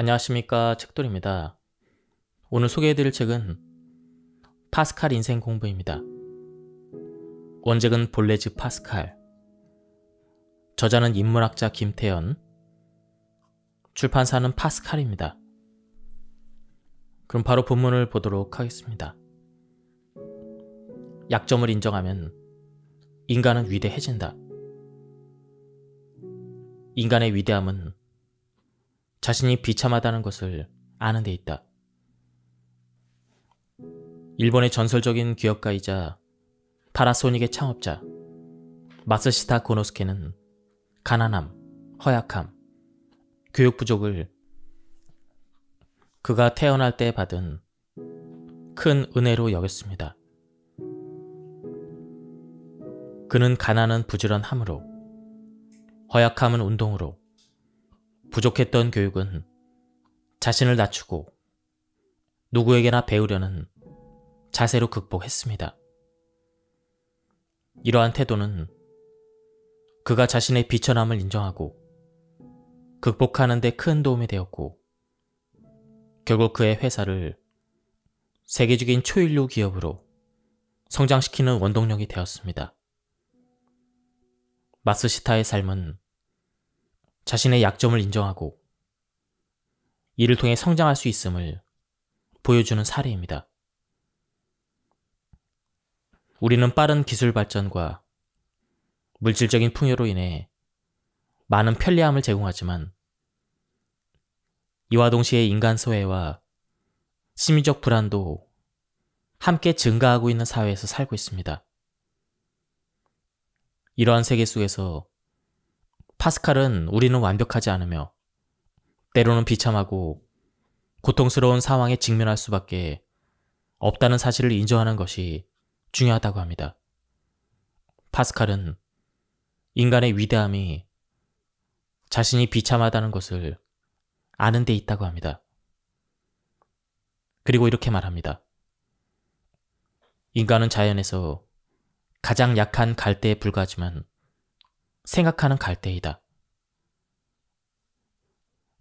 안녕하십니까 책돌입니다. 오늘 소개해드릴 책은 파스칼 인생 공부입니다. 원작은 볼레즈 파스칼 저자는 인문학자 김태연 출판사는 파스칼입니다. 그럼 바로 본문을 보도록 하겠습니다. 약점을 인정하면 인간은 위대해진다. 인간의 위대함은 자신이 비참하다는 것을 아는 데 있다. 일본의 전설적인 기업가이자 파라소닉의 창업자 마스시타 고노스케는 가난함, 허약함, 교육 부족을 그가 태어날 때 받은 큰 은혜로 여겼습니다. 그는 가난은 부지런함으로, 허약함은 운동으로, 부족했던 교육은 자신을 낮추고 누구에게나 배우려는 자세로 극복했습니다. 이러한 태도는 그가 자신의 비천함을 인정하고 극복하는 데 큰 도움이 되었고 결국 그의 회사를 세계적인 초일류 기업으로 성장시키는 원동력이 되었습니다. 마스시타의 삶은 자신의 약점을 인정하고 이를 통해 성장할 수 있음을 보여주는 사례입니다. 우리는 빠른 기술 발전과 물질적인 풍요로 인해 많은 편리함을 제공하지만 이와 동시에 인간 소외와 심리적 불안도 함께 증가하고 있는 사회에서 살고 있습니다. 이러한 세계 속에서 파스칼은 우리는 완벽하지 않으며 때로는 비참하고 고통스러운 상황에 직면할 수밖에 없다는 사실을 인정하는 것이 중요하다고 합니다. 파스칼은 인간의 위대함이 자신이 비참하다는 것을 아는 데 있다고 합니다. 그리고 이렇게 말합니다. 인간은 자연에서 가장 약한 갈대에 불과하지만 생각하는 갈대이다.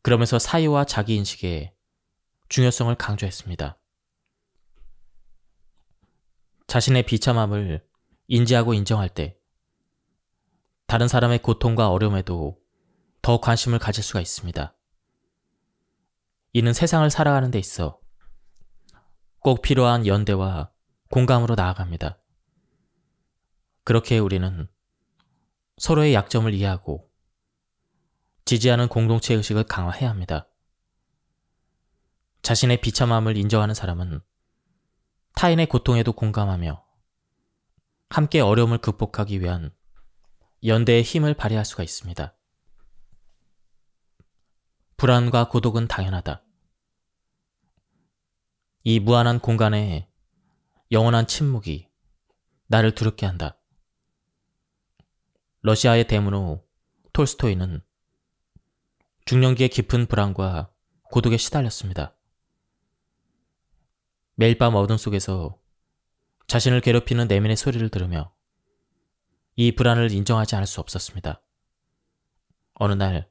그러면서 사유와 자기인식의 중요성을 강조했습니다. 자신의 비참함을 인지하고 인정할 때 다른 사람의 고통과 어려움에도 더 관심을 가질 수가 있습니다. 이는 세상을 살아가는 데 있어 꼭 필요한 연대와 공감으로 나아갑니다. 그렇게 우리는 서로의 약점을 이해하고 지지하는 공동체 의식을 강화해야 합니다. 자신의 비참함을 인정하는 사람은 타인의 고통에도 공감하며 함께 어려움을 극복하기 위한 연대의 힘을 발휘할 수가 있습니다. 불안과 고독은 당연하다. 이 무한한 공간에 영원한 침묵이 나를 두렵게 한다. 러시아의 대문호 톨스토이는 중년기의 깊은 불안과 고독에 시달렸습니다. 매일 밤 어둠 속에서 자신을 괴롭히는 내면의 소리를 들으며 이 불안을 인정하지 않을 수 없었습니다. 어느 날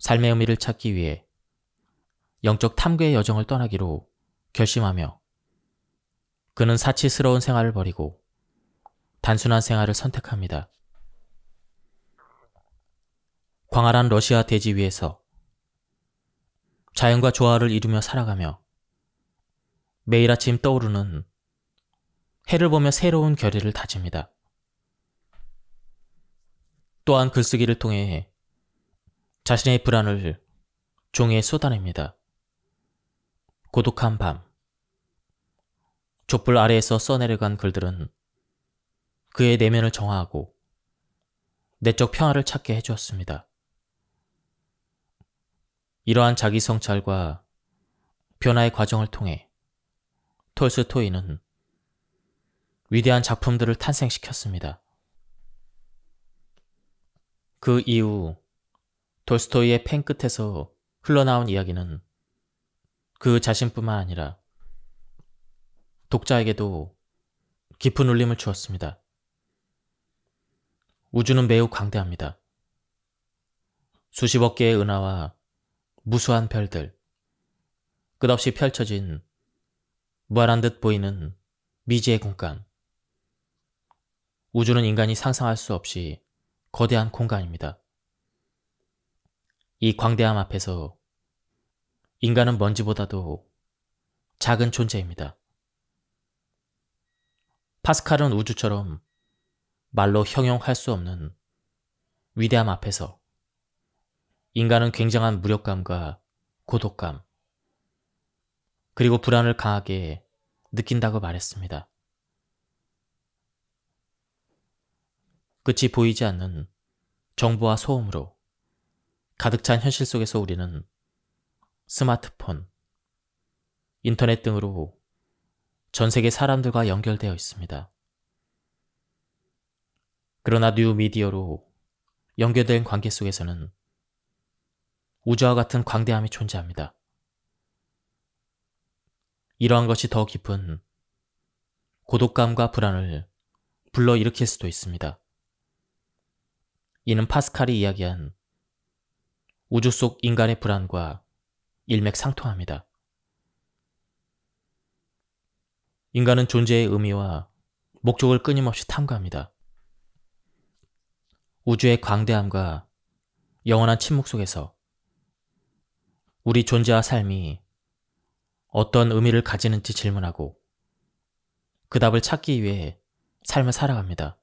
삶의 의미를 찾기 위해 영적 탐구의 여정을 떠나기로 결심하며 그는 사치스러운 생활을 버리고 단순한 생활을 선택합니다. 광활한 러시아 대지 위에서 자연과 조화를 이루며 살아가며 매일 아침 떠오르는 해를 보며 새로운 결의를 다집니다. 또한 글쓰기를 통해 자신의 불안을 종이에 쏟아냅니다. 고독한 밤, 촛불 아래에서 써내려간 글들은 그의 내면을 정화하고 내적 평화를 찾게 해주었습니다. 이러한 자기 성찰과 변화의 과정을 통해 톨스토이는 위대한 작품들을 탄생시켰습니다. 그 이후 톨스토이의 펜 끝에서 흘러나온 이야기는 그 자신뿐만 아니라 독자에게도 깊은 울림을 주었습니다. 우주는 매우 광대합니다. 수십억 개의 은하와 무수한 별들, 끝없이 펼쳐진 무한한 듯 보이는 미지의 공간. 우주는 인간이 상상할 수 없이 거대한 공간입니다. 이 광대함 앞에서 인간은 먼지보다도 작은 존재입니다. 파스칼은 우주처럼 말로 형용할 수 없는 위대함 앞에서 인간은 굉장한 무력감과 고독감, 그리고 불안을 강하게 느낀다고 말했습니다. 끝이 보이지 않는 정보와 소음으로 가득 찬 현실 속에서 우리는 스마트폰, 인터넷 등으로 전 세계 사람들과 연결되어 있습니다. 그러나 뉴 미디어로 연결된 관계 속에서는 우주와 같은 광대함이 존재합니다. 이러한 것이 더 깊은 고독감과 불안을 불러일으킬 수도 있습니다. 이는 파스칼이 이야기한 우주 속 인간의 불안과 일맥상통합니다. 인간은 존재의 의미와 목적을 끊임없이 탐구합니다. 우주의 광대함과 영원한 침묵 속에서 우리 존재와 삶이 어떤 의미를 가지는지 질문하고 그 답을 찾기 위해 삶을 살아갑니다.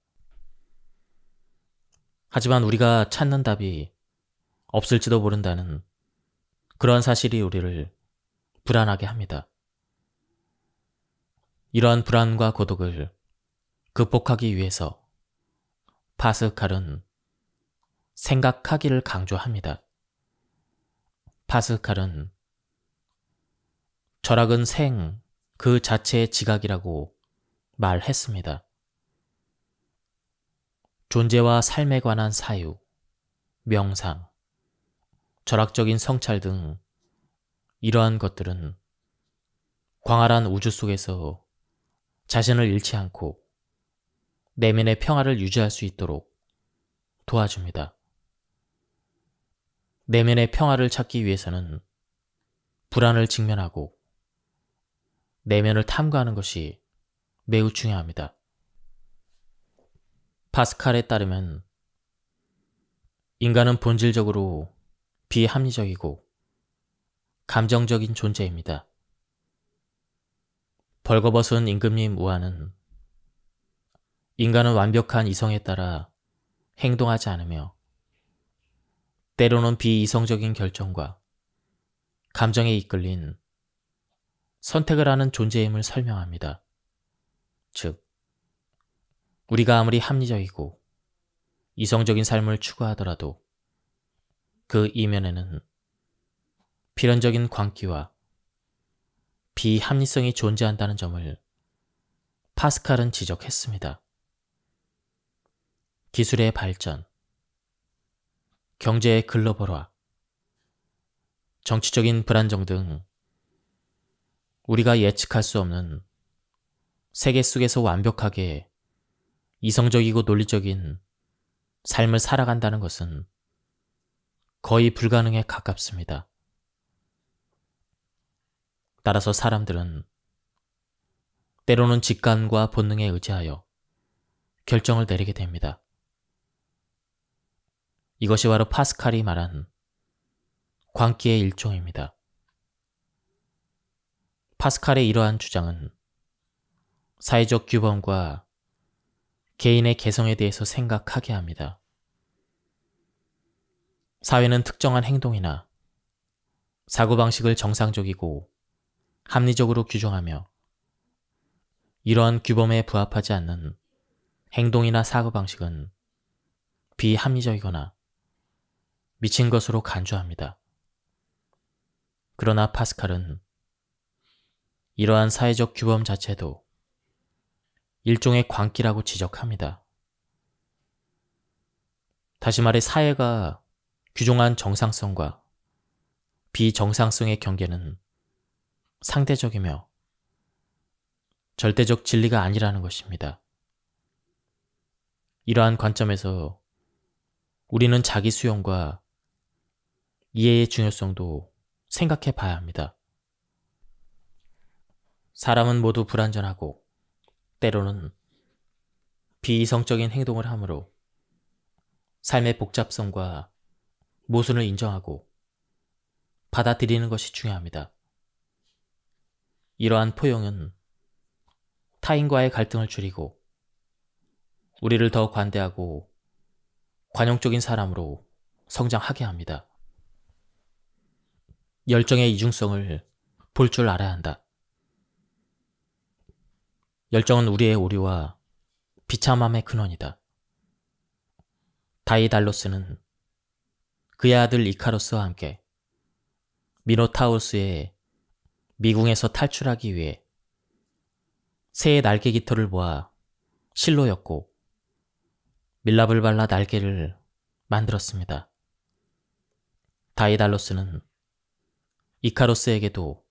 하지만 우리가 찾는 답이 없을지도 모른다는 그러한 사실이 우리를 불안하게 합니다. 이러한 불안과 고독을 극복하기 위해서 파스칼은 생각하기를 강조합니다. 파스칼은 철학은 생, 그 자체의 지각이라고 말했습니다. 존재와 삶에 관한 사유, 명상, 철학적인 성찰 등 이러한 것들은 광활한 우주 속에서 자신을 잃지 않고 내면의 평화를 유지할 수 있도록 도와줍니다. 내면의 평화를 찾기 위해서는 불안을 직면하고 내면을 탐구하는 것이 매우 중요합니다. 파스칼에 따르면 인간은 본질적으로 비합리적이고 감정적인 존재입니다. 벌거벗은 임금님 우아는 인간은 완벽한 이성에 따라 행동하지 않으며 때로는 비이성적인 결정과 감정에 이끌린 선택을 하는 존재임을 설명합니다. 즉, 우리가 아무리 합리적이고 이성적인 삶을 추구하더라도 그 이면에는 필연적인 광기와 비합리성이 존재한다는 점을 파스칼은 지적했습니다. 기술의 발전, 경제의 글로벌화, 정치적인 불안정 등 우리가 예측할 수 없는 세계 속에서 완벽하게 이성적이고 논리적인 삶을 살아간다는 것은 거의 불가능에 가깝습니다. 따라서 사람들은 때로는 직감과 본능에 의지하여 결정을 내리게 됩니다. 이것이 바로 파스칼이 말한 광기의 일종입니다. 파스칼의 이러한 주장은 사회적 규범과 개인의 개성에 대해서 생각하게 합니다. 사회는 특정한 행동이나 사고방식을 정상적이고 합리적으로 규정하며 이러한 규범에 부합하지 않는 행동이나 사고방식은 비합리적이거나 미친 것으로 간주합니다. 그러나 파스칼은 이러한 사회적 규범 자체도 일종의 광기라고 지적합니다. 다시 말해 사회가 규정한 정상성과 비정상성의 경계는 상대적이며 절대적 진리가 아니라는 것입니다. 이러한 관점에서 우리는 자기 수용과 이해의 중요성도 생각해 봐야 합니다. 사람은 모두 불완전하고 때로는 비이성적인 행동을 하므로 삶의 복잡성과 모순을 인정하고 받아들이는 것이 중요합니다. 이러한 포용은 타인과의 갈등을 줄이고 우리를 더 관대하고 관용적인 사람으로 성장하게 합니다. 열정의 이중성을 볼 줄 알아야 한다. 열정은 우리의 오류와 비참함의 근원이다. 다이달로스는 그의 아들 이카로스와 함께 미노타우스의 미궁에서 탈출하기 위해 새의 날개 깃털을 모아 실로 였고 밀랍을 발라 날개를 만들었습니다. 다이달로스는 이카로스에게도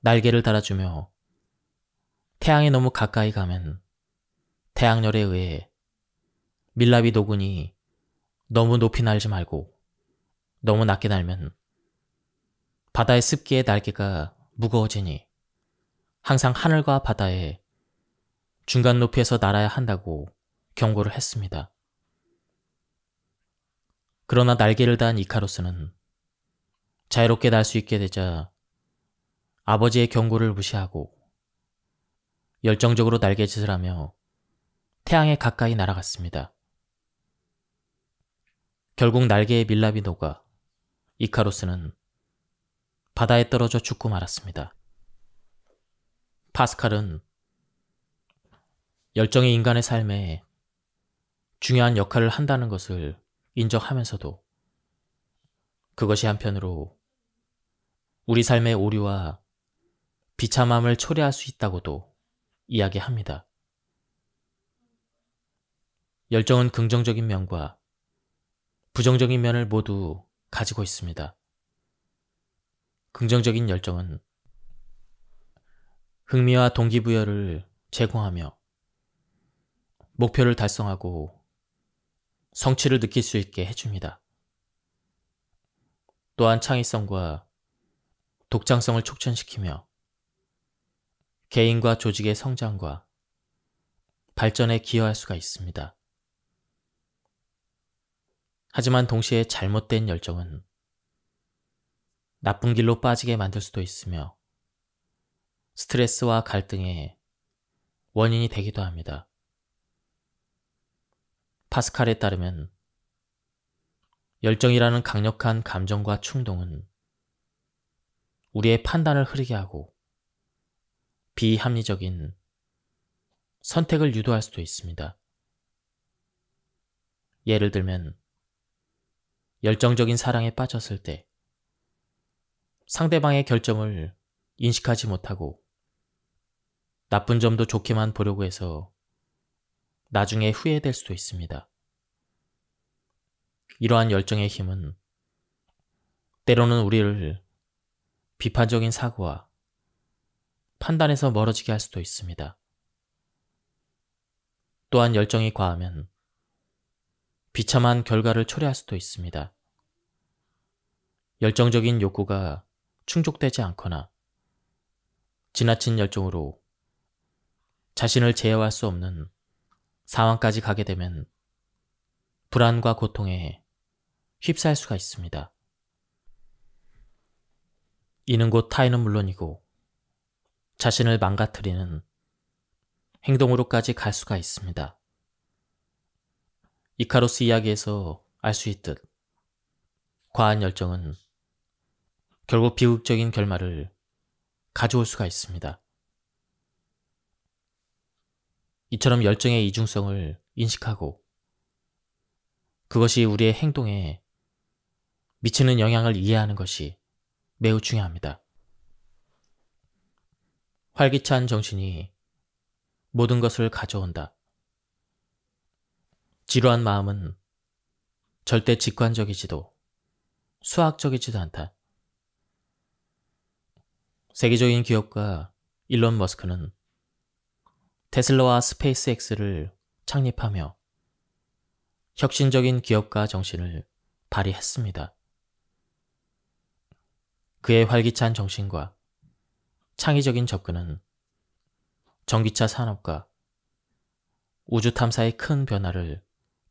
날개를 달아주며 태양에 너무 가까이 가면 태양열에 의해 밀랍이 녹으니 너무 높이 날지 말고 너무 낮게 날면 바다의 습기에 날개가 무거워지니 항상 하늘과 바다의 중간 높이에서 날아야 한다고 경고를 했습니다. 그러나 날개를 단 이카로스는 자유롭게 날 수 있게 되자 아버지의 경고를 무시하고 열정적으로 날개짓을 하며 태양에 가까이 날아갔습니다. 결국 날개의 밀랍이 녹아 이카로스는 바다에 떨어져 죽고 말았습니다. 파스칼은 열정이 인간의 삶에 중요한 역할을 한다는 것을 인정하면서도 그것이 한편으로 우리 삶의 오류와 비참함을 초래할 수 있다고도 이야기합니다. 열정은 긍정적인 면과 부정적인 면을 모두 가지고 있습니다. 긍정적인 열정은 흥미와 동기부여를 제공하며 목표를 달성하고 성취를 느낄 수 있게 해줍니다. 또한 창의성과 독창성을 촉진시키며 개인과 조직의 성장과 발전에 기여할 수가 있습니다. 하지만 동시에 잘못된 열정은 나쁜 길로 빠지게 만들 수도 있으며 스트레스와 갈등의 원인이 되기도 합니다. 파스칼에 따르면 열정이라는 강력한 감정과 충동은 우리의 판단을 흐리게 하고 비합리적인 선택을 유도할 수도 있습니다. 예를 들면 열정적인 사랑에 빠졌을 때 상대방의 결정을 인식하지 못하고 나쁜 점도 좋게만 보려고 해서 나중에 후회될 수도 있습니다. 이러한 열정의 힘은 때로는 우리를 비판적인 사고와 판단에서 멀어지게 할 수도 있습니다. 또한 열정이 과하면 비참한 결과를 초래할 수도 있습니다. 열정적인 욕구가 충족되지 않거나 지나친 열정으로 자신을 제어할 수 없는 상황까지 가게 되면 불안과 고통에 휩싸일 수가 있습니다. 이는 곧 타인은 물론이고 자신을 망가뜨리는 행동으로까지 갈 수가 있습니다. 이카로스 이야기에서 알 수 있듯 과한 열정은 결국 비극적인 결말을 가져올 수가 있습니다. 이처럼 열정의 이중성을 인식하고 그것이 우리의 행동에 미치는 영향을 이해하는 것이 매우 중요합니다. 활기찬 정신이 모든 것을 가져온다. 지루한 마음은 절대 직관적이지도 수학적이지도 않다. 세계적인 기업가 일론 머스크는 테슬라와 스페이스X를 창립하며 혁신적인 기업가 정신을 발휘했습니다. 그의 활기찬 정신과 창의적인 접근은 전기차 산업과 우주 탐사의 큰 변화를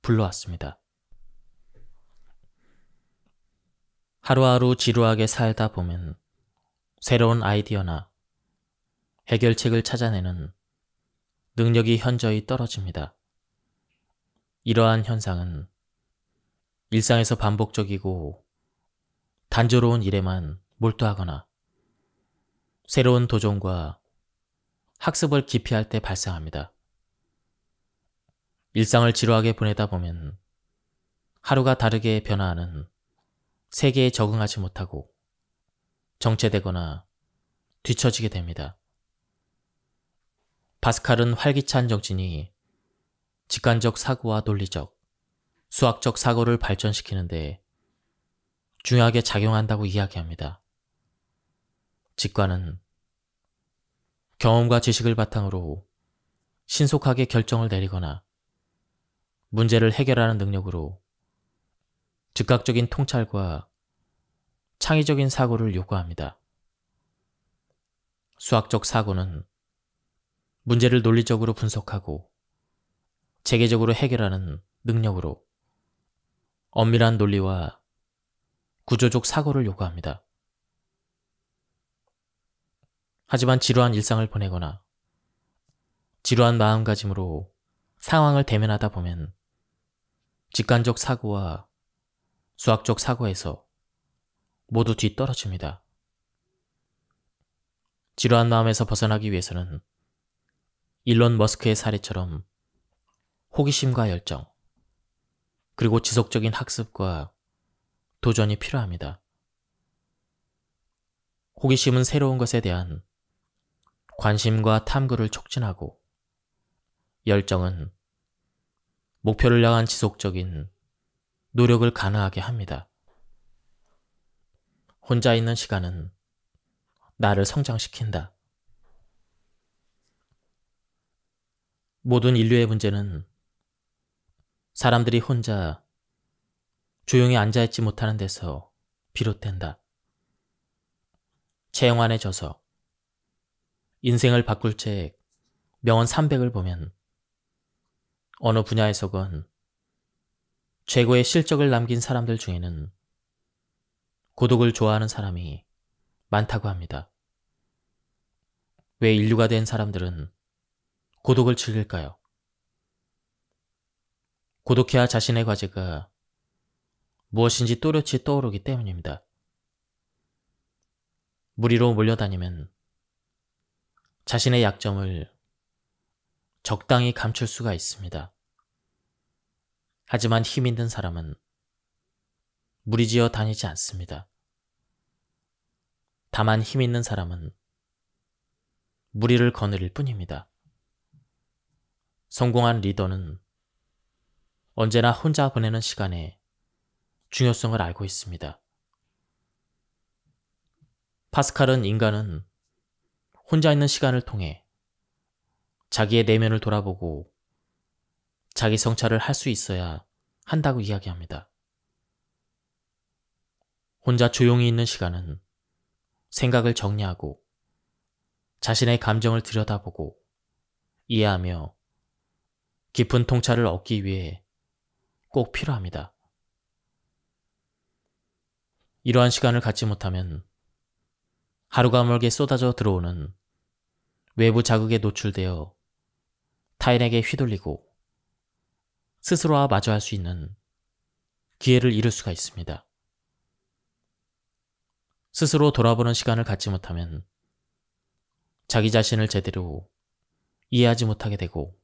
불러왔습니다. 하루하루 지루하게 살다 보면 새로운 아이디어나 해결책을 찾아내는 능력이 현저히 떨어집니다. 이러한 현상은 일상에서 반복적이고 단조로운 일에만 몰두하거나 새로운 도전과 학습을 기피할 때 발생합니다. 일상을 지루하게 보내다 보면 하루가 다르게 변화하는 세계에 적응하지 못하고 정체되거나 뒤처지게 됩니다. 바스칼은 활기찬 정신이 직관적 사고와 논리적, 수학적 사고를 발전시키는데 중요하게 작용한다고 이야기합니다. 직관은 경험과 지식을 바탕으로 신속하게 결정을 내리거나 문제를 해결하는 능력으로 즉각적인 통찰과 창의적인 사고를 요구합니다. 수학적 사고는 문제를 논리적으로 분석하고 체계적으로 해결하는 능력으로 엄밀한 논리와 구조적 사고를 요구합니다. 하지만 지루한 일상을 보내거나 지루한 마음가짐으로 상황을 대면하다 보면 직관적 사고와 수학적 사고에서 모두 뒤떨어집니다. 지루한 마음에서 벗어나기 위해서는 일론 머스크의 사례처럼 호기심과 열정, 그리고 지속적인 학습과 도전이 필요합니다. 호기심은 새로운 것에 대한 관심과 탐구를 촉진하고 열정은 목표를 향한 지속적인 노력을 가능하게 합니다. 혼자 있는 시간은 나를 성장시킨다. 모든 인류의 문제는 사람들이 혼자 조용히 앉아있지 못하는 데서 비롯된다. 최영환의 저서 인생을 바꿀 책 명언 300을 보면 어느 분야에서건 최고의 실적을 남긴 사람들 중에는 고독을 좋아하는 사람이 많다고 합니다. 왜 인류가 된 사람들은 고독을 즐길까요? 고독해야 자신의 과제가 무엇인지 또렷이 떠오르기 때문입니다. 무리로 몰려다니면 자신의 약점을 적당히 감출 수가 있습니다. 하지만 힘 있는 사람은 무리지어 다니지 않습니다. 다만 힘 있는 사람은 무리를 거느릴 뿐입니다. 성공한 리더는 언제나 혼자 보내는 시간의 중요성을 알고 있습니다. 파스칼은 인간은 혼자 있는 시간을 통해 자기의 내면을 돌아보고 자기 성찰을 할 수 있어야 한다고 이야기합니다. 혼자 조용히 있는 시간은 생각을 정리하고 자신의 감정을 들여다보고 이해하며 깊은 통찰을 얻기 위해 꼭 필요합니다. 이러한 시간을 갖지 못하면 하루가 멀게 쏟아져 들어오는 외부 자극에 노출되어 타인에게 휘둘리고 스스로와 마주할 수 있는 기회를 잃을 수가 있습니다. 스스로 돌아보는 시간을 갖지 못하면 자기 자신을 제대로 이해하지 못하게 되고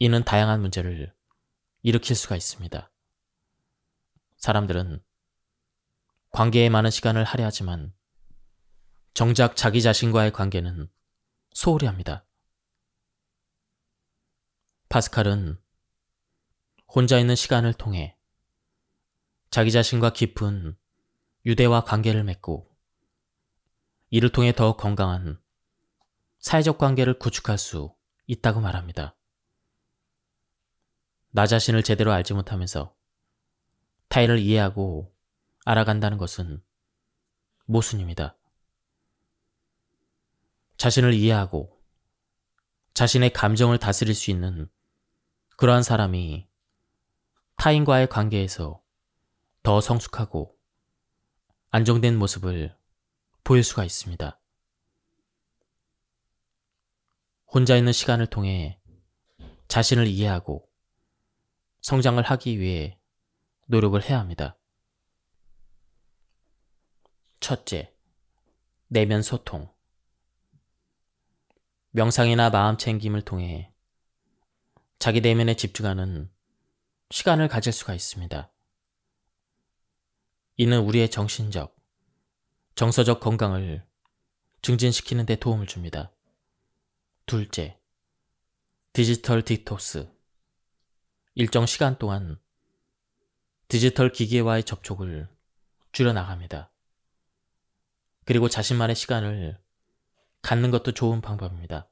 이는 다양한 문제를 일으킬 수가 있습니다. 사람들은 관계에 많은 시간을 할애하지만 정작 자기 자신과의 관계는 소홀히 합니다. 파스칼은 혼자 있는 시간을 통해 자기 자신과 깊은 유대와 관계를 맺고 이를 통해 더욱 건강한 사회적 관계를 구축할 수 있다고 말합니다. 나 자신을 제대로 알지 못하면서 타인을 이해하고 알아간다는 것은 모순입니다. 자신을 이해하고 자신의 감정을 다스릴 수 있는 그러한 사람이 타인과의 관계에서 더 성숙하고 안정된 모습을 보일 수가 있습니다. 혼자 있는 시간을 통해 자신을 이해하고 성장을 하기 위해 노력을 해야 합니다. 첫째, 내면 소통. 명상이나 마음 챙김을 통해 자기 내면에 집중하는 시간을 가질 수가 있습니다. 이는 우리의 정신적, 정서적 건강을 증진시키는 데 도움을 줍니다. 둘째, 디지털 디톡스. 일정 시간 동안 디지털 기기와의 접촉을 줄여나갑니다. 그리고 자신만의 시간을 갖는 것도 좋은 방법입니다.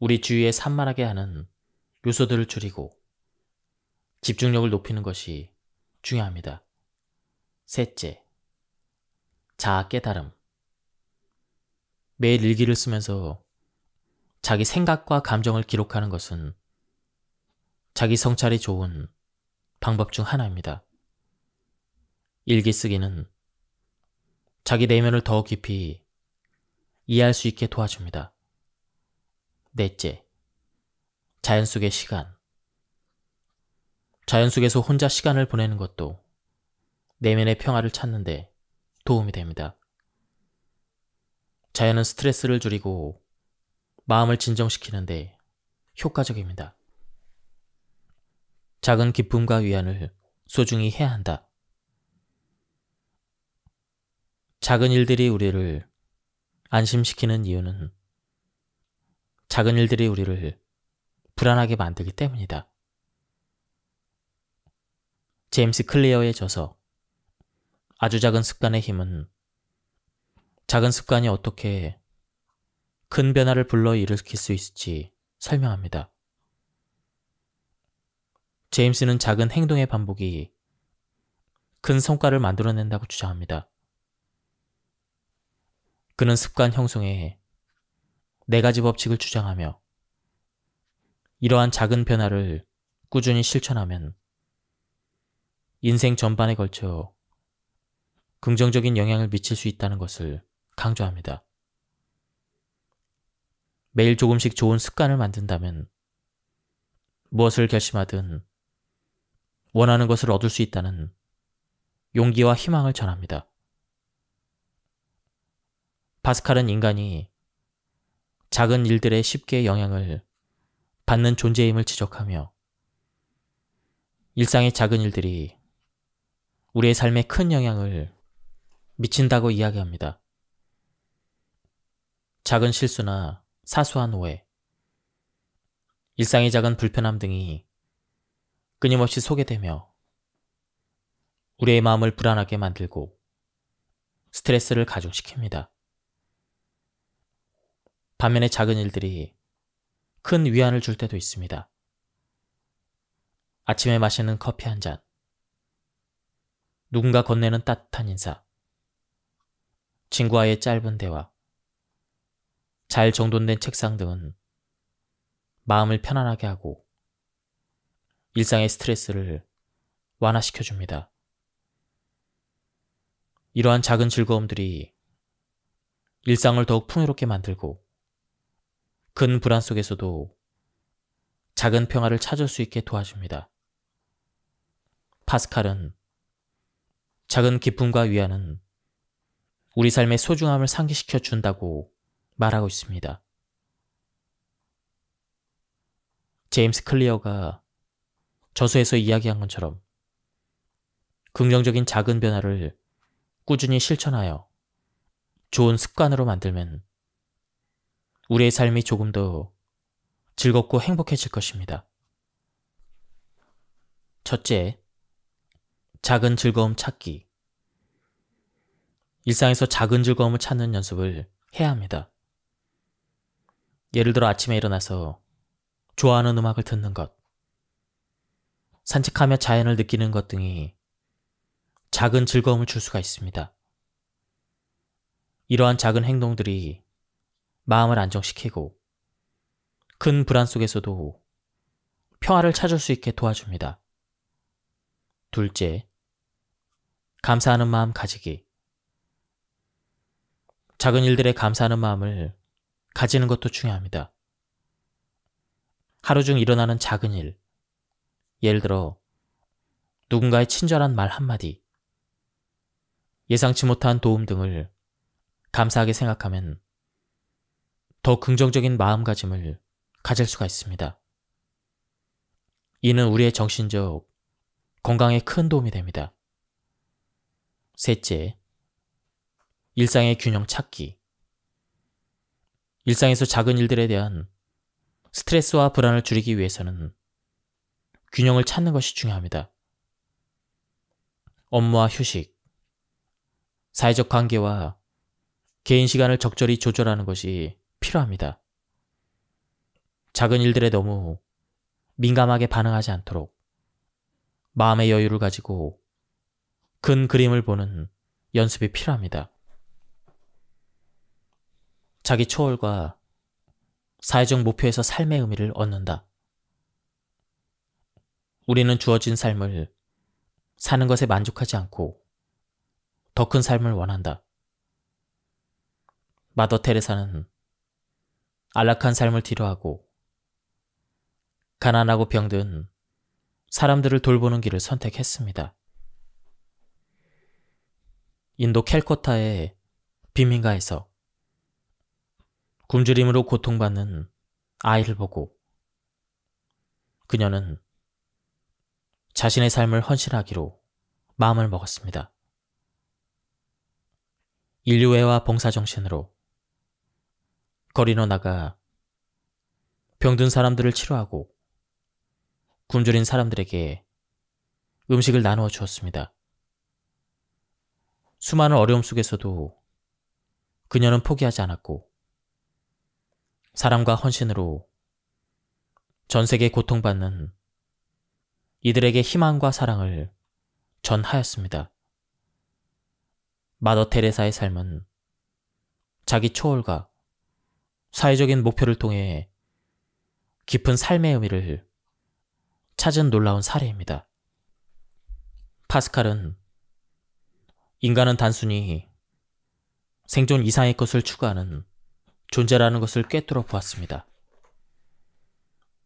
우리 주위에 산만하게 하는 요소들을 줄이고 집중력을 높이는 것이 중요합니다. 셋째, 자아 깨달음. 매일 일기를 쓰면서 자기 생각과 감정을 기록하는 것은 자기 성찰이 좋은 방법 중 하나입니다. 일기 쓰기는 자기 내면을 더 깊이 이해할 수 있게 도와줍니다. 넷째, 자연 속의 시간. 자연 속에서 혼자 시간을 보내는 것도 내면의 평화를 찾는데 도움이 됩니다. 자연은 스트레스를 줄이고 마음을 진정시키는데 효과적입니다. 작은 기쁨과 위안을 소중히 해야 한다. 작은 일들이 우리를 안심시키는 이유는 작은 일들이 우리를 불안하게 만들기 때문이다. 제임스 클리어의 저서 아주 작은 습관의 힘은 작은 습관이 어떻게 큰 변화를 불러일으킬 수 있을지 설명합니다. 제임스는 작은 행동의 반복이 큰 성과를 만들어낸다고 주장합니다. 그는 습관 형성에 네 가지 법칙을 주장하며 이러한 작은 변화를 꾸준히 실천하면 인생 전반에 걸쳐 긍정적인 영향을 미칠 수 있다는 것을 강조합니다. 매일 조금씩 좋은 습관을 만든다면 무엇을 결심하든 원하는 것을 얻을 수 있다는 용기와 희망을 전합니다. 파스칼은 인간이 작은 일들에 쉽게 영향을 받는 존재임을 지적하며 일상의 작은 일들이 우리의 삶에 큰 영향을 미친다고 이야기합니다. 작은 실수나 사소한 오해, 일상의 작은 불편함 등이 끊임없이 소개되며 우리의 마음을 불안하게 만들고 스트레스를 가중시킵니다. 반면에 작은 일들이 큰 위안을 줄 때도 있습니다. 아침에 마시는 커피 한 잔, 누군가 건네는 따뜻한 인사, 친구와의 짧은 대화, 잘 정돈된 책상 등은 마음을 편안하게 하고 일상의 스트레스를 완화시켜줍니다. 이러한 작은 즐거움들이 일상을 더욱 풍요롭게 만들고 큰 불안 속에서도 작은 평화를 찾을 수 있게 도와줍니다. 파스칼은 작은 기쁨과 위안은 우리 삶의 소중함을 상기시켜 준다고 말하고 있습니다. 제임스 클리어가 저서에서 이야기한 것처럼 긍정적인 작은 변화를 꾸준히 실천하여 좋은 습관으로 만들면 우리의 삶이 조금 더 즐겁고 행복해질 것입니다. 첫째, 작은 즐거움 찾기. 일상에서 작은 즐거움을 찾는 연습을 해야 합니다. 예를 들어 아침에 일어나서 좋아하는 음악을 듣는 것, 산책하며 자연을 느끼는 것 등이 작은 즐거움을 줄 수가 있습니다. 이러한 작은 행동들이 마음을 안정시키고 큰 불안 속에서도 평화를 찾을 수 있게 도와줍니다. 둘째, 감사하는 마음 가지기. 작은 일들에 감사하는 마음을 가지는 것도 중요합니다. 하루 중 일어나는 작은 일, 예를 들어 누군가의 친절한 말 한마디, 예상치 못한 도움 등을 감사하게 생각하면 더 긍정적인 마음가짐을 가질 수가 있습니다. 이는 우리의 정신적 건강에 큰 도움이 됩니다. 셋째, 일상의 균형 찾기. 일상에서 작은 일들에 대한 스트레스와 불안을 줄이기 위해서는 균형을 찾는 것이 중요합니다. 업무와 휴식, 사회적 관계와 개인 시간을 적절히 조절하는 것이 필요합니다. 작은 일들에 너무 민감하게 반응하지 않도록 마음의 여유를 가지고 큰 그림을 보는 연습이 필요합니다. 자기 초월과 사회적 목표에서 삶의 의미를 얻는다. 우리는 주어진 삶을 사는 것에 만족하지 않고 더 큰 삶을 원한다. 마더 테레사는 안락한 삶을 뒤로하고 가난하고 병든 사람들을 돌보는 길을 선택했습니다. 인도 캘코타의 빈민가에서 굶주림으로 고통받는 아이를 보고 그녀는 자신의 삶을 헌신하기로 마음을 먹었습니다. 인류애와 봉사정신으로 거리로 나가 병든 사람들을 치료하고 굶주린 사람들에게 음식을 나누어 주었습니다. 수많은 어려움 속에서도 그녀는 포기하지 않았고 사랑과 헌신으로 전 세계 고통받는 이들에게 희망과 사랑을 전하였습니다. 마더 테레사의 삶은 자기 초월과 사회적인 목표를 통해 깊은 삶의 의미를 찾은 놀라운 사례입니다. 파스칼은 인간은 단순히 생존 이상의 것을 추구하는 존재라는 것을 꿰뚫어 보았습니다.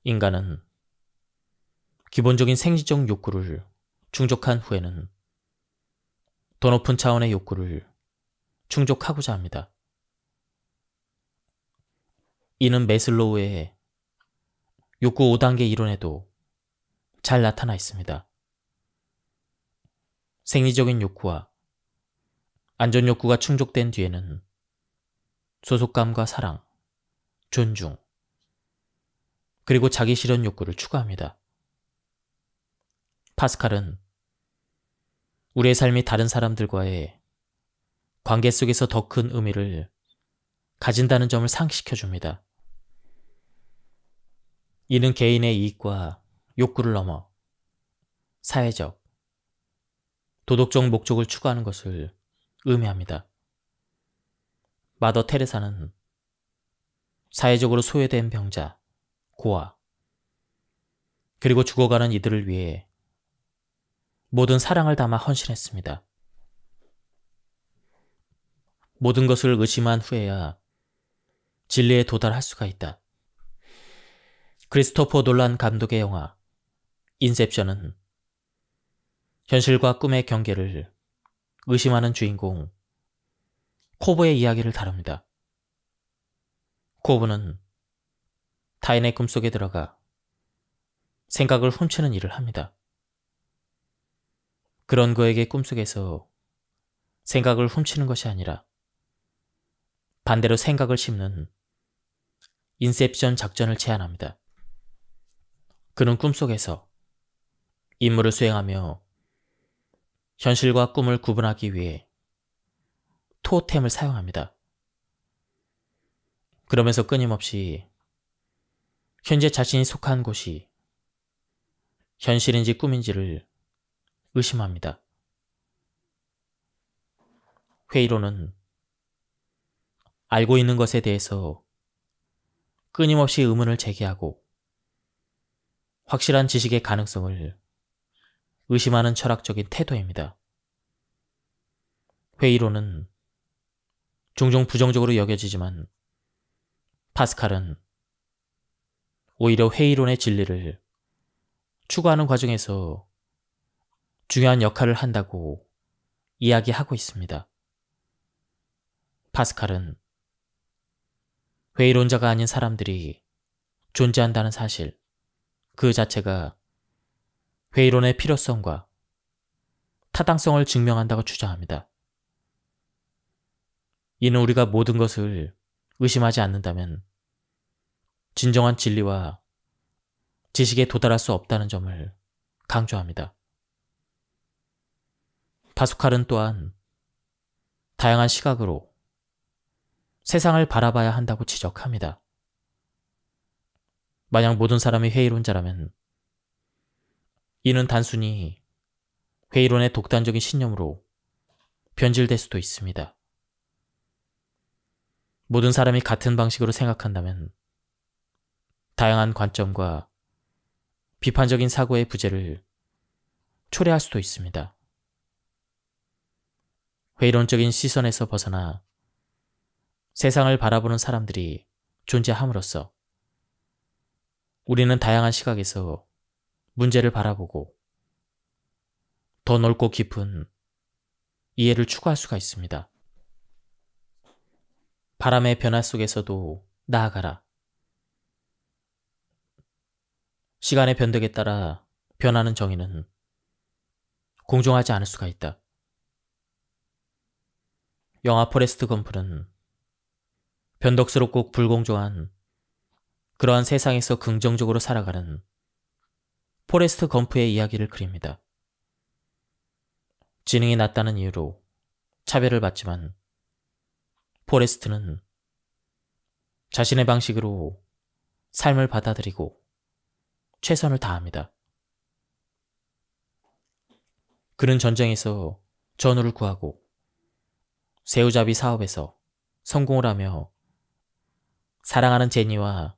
인간은 기본적인 생리적 욕구를 충족한 후에는 더 높은 차원의 욕구를 충족하고자 합니다. 이는 메슬로우의 욕구 5단계 이론에도 잘 나타나 있습니다. 생리적인 욕구와 안전 욕구가 충족된 뒤에는 소속감과 사랑, 존중, 그리고 자기 실현 욕구를 추구합니다. 파스칼은 우리의 삶이 다른 사람들과의 관계 속에서 더 큰 의미를 가진다는 점을 상기시켜 줍니다. 이는 개인의 이익과 욕구를 넘어 사회적, 도덕적 목적을 추구하는 것을 의미합니다. 마더 테레사는 사회적으로 소외된 병자, 고아, 그리고 죽어가는 이들을 위해 모든 사랑을 담아 헌신했습니다. 모든 것을 의심한 후에야 진리에 도달할 수가 있다. 크리스토퍼 놀란 감독의 영화 인셉션은 현실과 꿈의 경계를 의심하는 주인공 코브의 이야기를 다룹니다. 코브는 타인의 꿈속에 들어가 생각을 훔치는 일을 합니다. 그런 그에게 꿈속에서 생각을 훔치는 것이 아니라 반대로 생각을 심는 인셉션 작전을 제안합니다. 그는 꿈속에서 임무를 수행하며 현실과 꿈을 구분하기 위해 토템을 사용합니다. 그러면서 끊임없이 현재 자신이 속한 곳이 현실인지 꿈인지를 의심합니다. 회의로는 알고 있는 것에 대해서 끊임없이 의문을 제기하고 확실한 지식의 가능성을 의심하는 철학적인 태도입니다. 회의론은 종종 부정적으로 여겨지지만 파스칼은 오히려 회의론의 진리를 추구하는 과정에서 중요한 역할을 한다고 이야기하고 있습니다. 파스칼은 회의론자가 아닌 사람들이 존재한다는 사실 그 자체가 회의론의 필요성과 타당성을 증명한다고 주장합니다. 이는 우리가 모든 것을 의심하지 않는다면 진정한 진리와 지식에 도달할 수 없다는 점을 강조합니다. 파스칼은 또한 다양한 시각으로 세상을 바라봐야 한다고 지적합니다. 만약 모든 사람이 회의론자라면 이는 단순히 회의론의 독단적인 신념으로 변질될 수도 있습니다. 모든 사람이 같은 방식으로 생각한다면 다양한 관점과 비판적인 사고의 부재를 초래할 수도 있습니다. 회의론적인 시선에서 벗어나 세상을 바라보는 사람들이 존재함으로써 우리는 다양한 시각에서 문제를 바라보고 더 넓고 깊은 이해를 추구할 수가 있습니다. 바람의 변화 속에서도 나아가라. 시간의 변덕에 따라 변하는 정의는 공정하지 않을 수가 있다. 영화 포레스트 검프는 변덕스럽고 불공정한 그러한 세상에서 긍정적으로 살아가는 포레스트 검프의 이야기를 그립니다. 지능이 낮다는 이유로 차별을 받지만 포레스트는 자신의 방식으로 삶을 받아들이고 최선을 다합니다. 그는 전쟁에서 전우를 구하고 새우잡이 사업에서 성공을 하며 사랑하는 제니와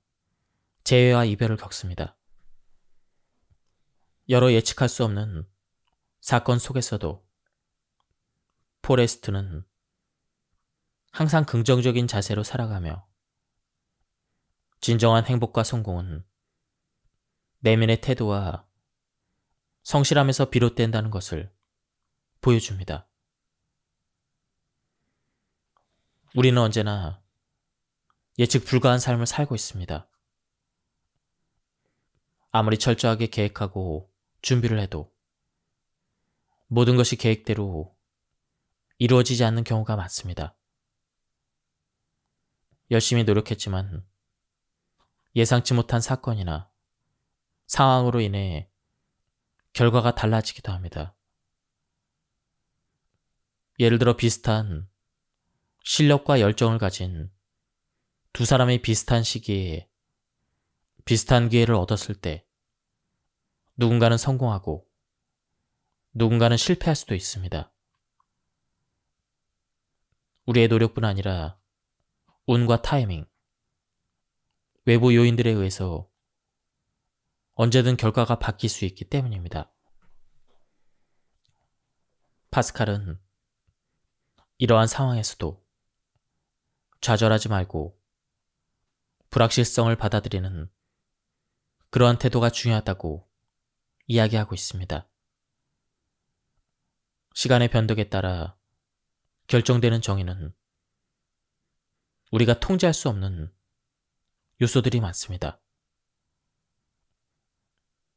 재회와 이별을 겪습니다. 여러 예측할 수 없는 사건 속에서도 포레스트는 항상 긍정적인 자세로 살아가며 진정한 행복과 성공은 내면의 태도와 성실함에서 비롯된다는 것을 보여줍니다. 우리는 언제나 예측 불가한 삶을 살고 있습니다. 아무리 철저하게 계획하고 준비를 해도 모든 것이 계획대로 이루어지지 않는 경우가 많습니다. 열심히 노력했지만 예상치 못한 사건이나 상황으로 인해 결과가 달라지기도 합니다. 예를 들어 비슷한 실력과 열정을 가진 두 사람이 비슷한 시기에 비슷한 기회를 얻었을 때 누군가는 성공하고 누군가는 실패할 수도 있습니다. 우리의 노력뿐 아니라 운과 타이밍, 외부 요인들에 의해서 언제든 결과가 바뀔 수 있기 때문입니다. 파스칼은 이러한 상황에서도 좌절하지 말고 불확실성을 받아들이는 그러한 태도가 중요하다고 이야기하고 있습니다. 시간의 변덕에 따라 결정되는 정의는 우리가 통제할 수 없는 요소들이 많습니다.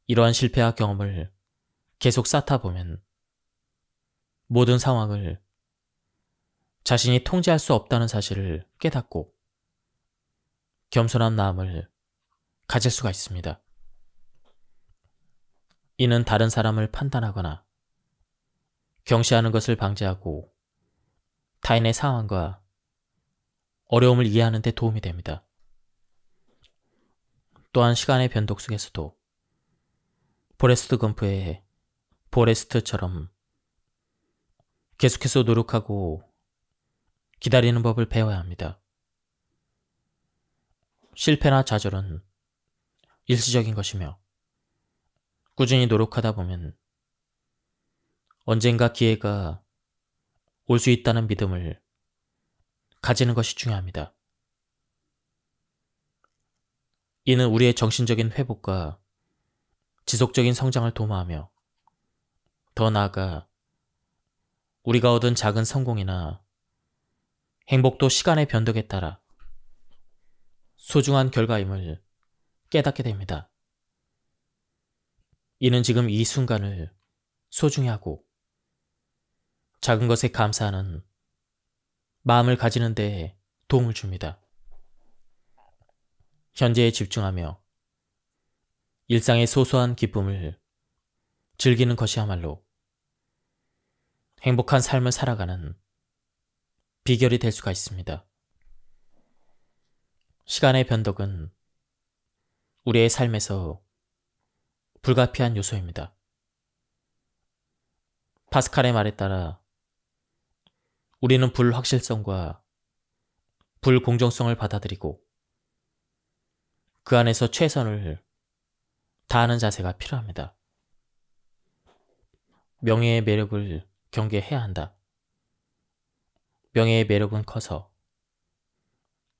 이러한 실패와 경험을 계속 쌓다 보면 모든 상황을 자신이 통제할 수 없다는 사실을 깨닫고 겸손한 마음을 가질 수가 있습니다. 이는 다른 사람을 판단하거나 경시하는 것을 방지하고 타인의 상황과 어려움을 이해하는 데 도움이 됩니다. 또한 시간의 변동 속에서도 포레스트 검프의 포레스트처럼 계속해서 노력하고 기다리는 법을 배워야 합니다. 실패나 좌절은 일시적인 것이며 꾸준히 노력하다 보면 언젠가 기회가 올 수 있다는 믿음을 가지는 것이 중요합니다. 이는 우리의 정신적인 회복과 지속적인 성장을 도모하며 더 나아가 우리가 얻은 작은 성공이나 행복도 시간의 변덕에 따라 소중한 결과임을 깨닫게 됩니다. 이는 지금 이 순간을 소중히 하고 작은 것에 감사하는 마음을 가지는 데 도움을 줍니다. 현재에 집중하며 일상의 소소한 기쁨을 즐기는 것이야말로 행복한 삶을 살아가는 비결이 될 수가 있습니다. 시간의 변덕은 우리의 삶에서 불가피한 요소입니다. 파스칼의 말에 따라 우리는 불확실성과 불공정성을 받아들이고 그 안에서 최선을 다하는 자세가 필요합니다. 명예의 매력을 경계해야 한다. 명예의 매력은 커서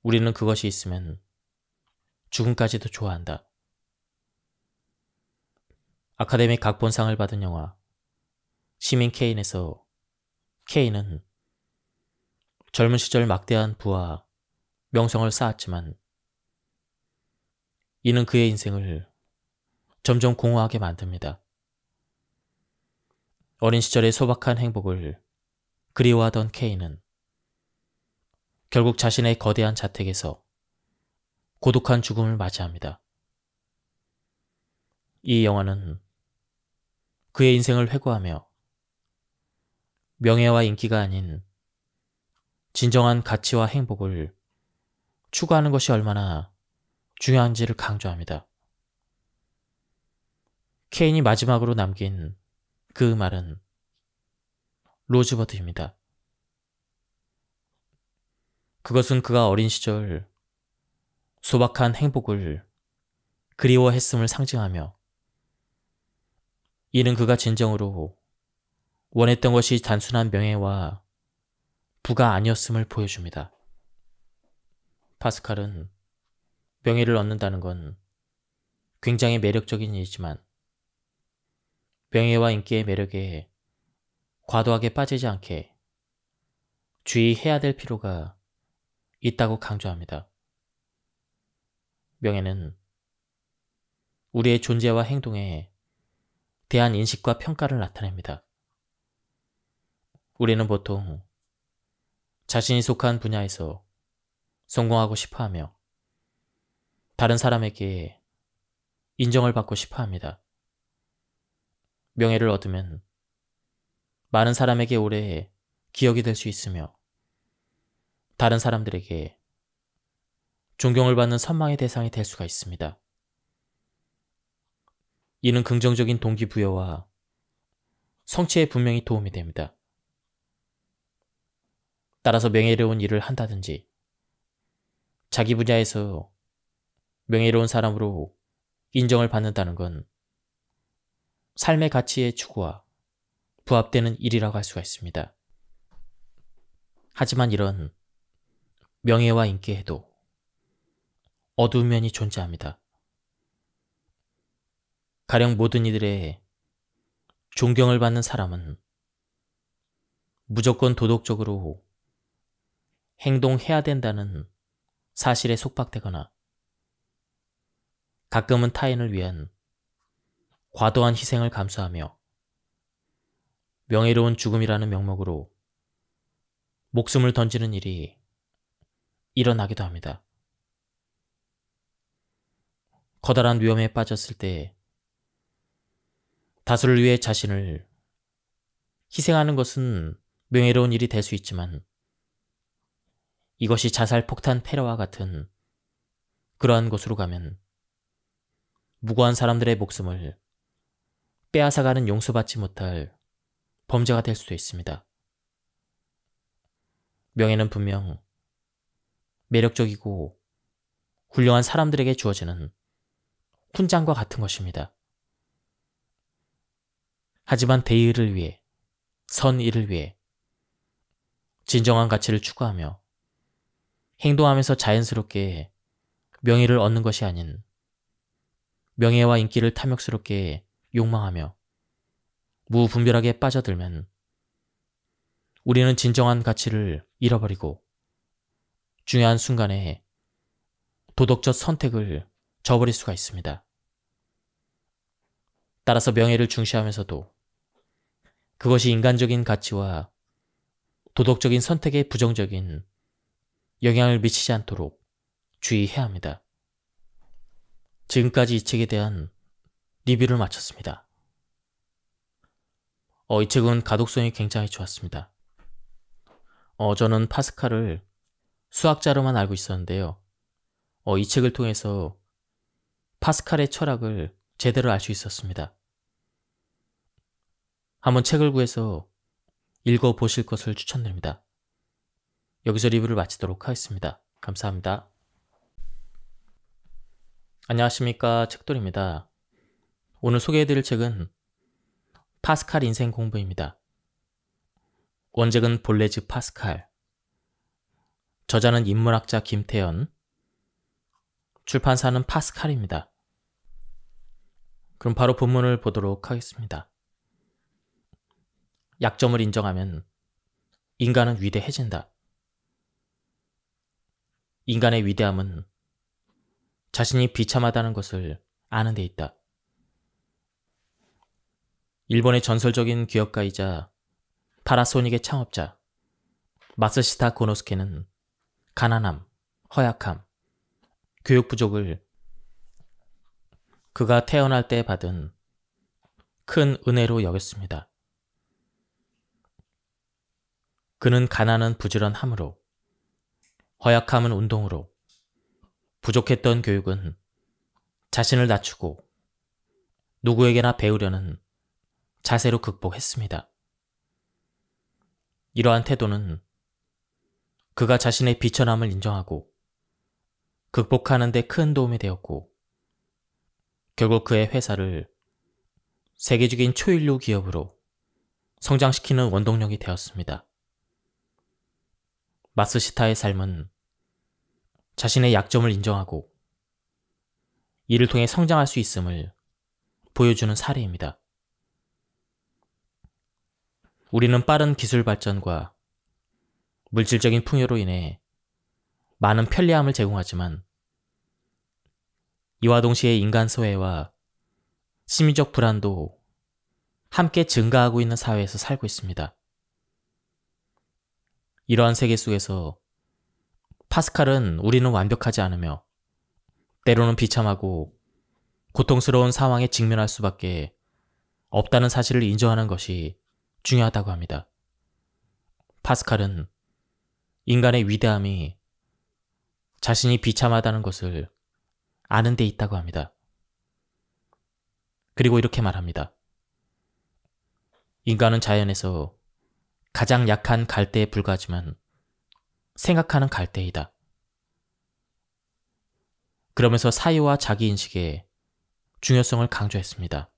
우리는 그것이 있으면 죽음까지도 좋아한다. 아카데미 각본상을 받은 영화 시민 케인에서 케인은 젊은 시절 막대한 부와 명성을 쌓았지만 이는 그의 인생을 점점 공허하게 만듭니다. 어린 시절의 소박한 행복을 그리워하던 케인은 결국 자신의 거대한 자택에서 고독한 죽음을 맞이합니다. 이 영화는 그의 인생을 회고하며 명예와 인기가 아닌 진정한 가치와 행복을 추구하는 것이 얼마나 중요한지를 강조합니다. 케인이 마지막으로 남긴 그 말은 로즈버드입니다. 그것은 그가 어린 시절 소박한 행복을 그리워했음을 상징하며 이는 그가 진정으로 원했던 것이 단순한 명예와 부가 아니었음을 보여줍니다. 파스칼은 명예를 얻는다는 건 굉장히 매력적인 일이지만 명예와 인기의 매력에 과도하게 빠지지 않게 주의해야 될 필요가 있다고 강조합니다. 명예는 우리의 존재와 행동에 대한 인식과 평가를 나타냅니다. 우리는 보통 자신이 속한 분야에서 성공하고 싶어 하며 다른 사람에게 인정을 받고 싶어 합니다. 명예를 얻으면 많은 사람에게 오래 기억이 될 수 있으며 다른 사람들에게 존경을 받는 선망의 대상이 될 수가 있습니다. 이는 긍정적인 동기부여와 성취에 분명히 도움이 됩니다. 따라서 명예로운 일을 한다든지 자기 분야에서 명예로운 사람으로 인정을 받는다는 건 삶의 가치의 추구와 부합되는 일이라고 할 수가 있습니다. 하지만 이런 명예와 인기에도 어두운 면이 존재합니다. 가령 모든 이들의 존경을 받는 사람은 무조건 도덕적으로 행동해야 된다는 사실에 속박되거나 가끔은 타인을 위한 과도한 희생을 감수하며 명예로운 죽음이라는 명목으로 목숨을 던지는 일이 일어나기도 합니다. 커다란 위험에 빠졌을 때 다수를 위해 자신을 희생하는 것은 명예로운 일이 될 수 있지만 이것이 자살 폭탄 테러와 같은 그러한 곳으로 가면 무고한 사람들의 목숨을 빼앗아가는 용서받지 못할 범죄가 될 수도 있습니다. 명예는 분명 매력적이고 훌륭한 사람들에게 주어지는 훈장과 같은 것입니다. 하지만 대의를 위해, 선의를 위해, 진정한 가치를 추구하며 행동하면서 자연스럽게 명예를 얻는 것이 아닌 명예와 인기를 탐욕스럽게 욕망하며 무분별하게 빠져들면 우리는 진정한 가치를 잃어버리고 중요한 순간에 도덕적 선택을 저버릴 수가 있습니다. 따라서 명예를 중시하면서도 그것이 인간적인 가치와 도덕적인 선택에 부정적인 영향을 미치지 않도록 주의해야 합니다. 지금까지 이 책에 대한 리뷰를 마쳤습니다. 어, 이 책은 가독성이 굉장히 좋았습니다. 어, 저는 파스칼을 수학자로만 알고 있었는데요. 어, 이 책을 통해서 파스칼의 철학을 제대로 알 수 있었습니다. 한번 책을 구해서 읽어보실 것을 추천드립니다. 여기서 리뷰를 마치도록 하겠습니다. 감사합니다. 안녕하십니까 책돌입니다. 오늘 소개해드릴 책은 파스칼 인생 공부입니다. 원작은 볼레즈 파스칼 저자는 인문학자 김태연 출판사는 파스칼입니다. 그럼 바로 본문을 보도록 하겠습니다. 약점을 인정하면 인간은 위대해진다. 인간의 위대함은 자신이 비참하다는 것을 아는 데 있다. 일본의 전설적인 기업가이자 파라소닉의 창업자 마스시타 고노스케는 가난함, 허약함, 교육 부족을 그가 태어날 때 받은 큰 은혜로 여겼습니다. 그는 가난은 부지런함으로, 허약함은 운동으로, 부족했던 교육은 자신을 낮추고 누구에게나 배우려는 자세로 극복했습니다. 이러한 태도는 그가 자신의 비천함을 인정하고 극복하는 데 큰 도움이 되었고 결국 그의 회사를 세계적인 초일류 기업으로 성장시키는 원동력이 되었습니다. 마스시타의 삶은 자신의 약점을 인정하고 이를 통해 성장할 수 있음을 보여주는 사례입니다. 우리는 빠른 기술 발전과 물질적인 풍요로 인해 많은 편리함을 제공하지만 이와 동시에 인간 소외와 심리적 불안도 함께 증가하고 있는 사회에서 살고 있습니다. 이러한 세계 속에서 파스칼은 우리는 완벽하지 않으며 때로는 비참하고 고통스러운 상황에 직면할 수밖에 없다는 사실을 인정하는 것이 중요하다고 합니다. 파스칼은 인간의 위대함이 자신이 비참하다는 것을 아는 데 있다고 합니다. 그리고 이렇게 말합니다. 인간은 자연에서 가장 약한 갈대에 불과하지만 생각하는 갈대이다. 그러면서 사유와 자기인식의 중요성을 강조했습니다.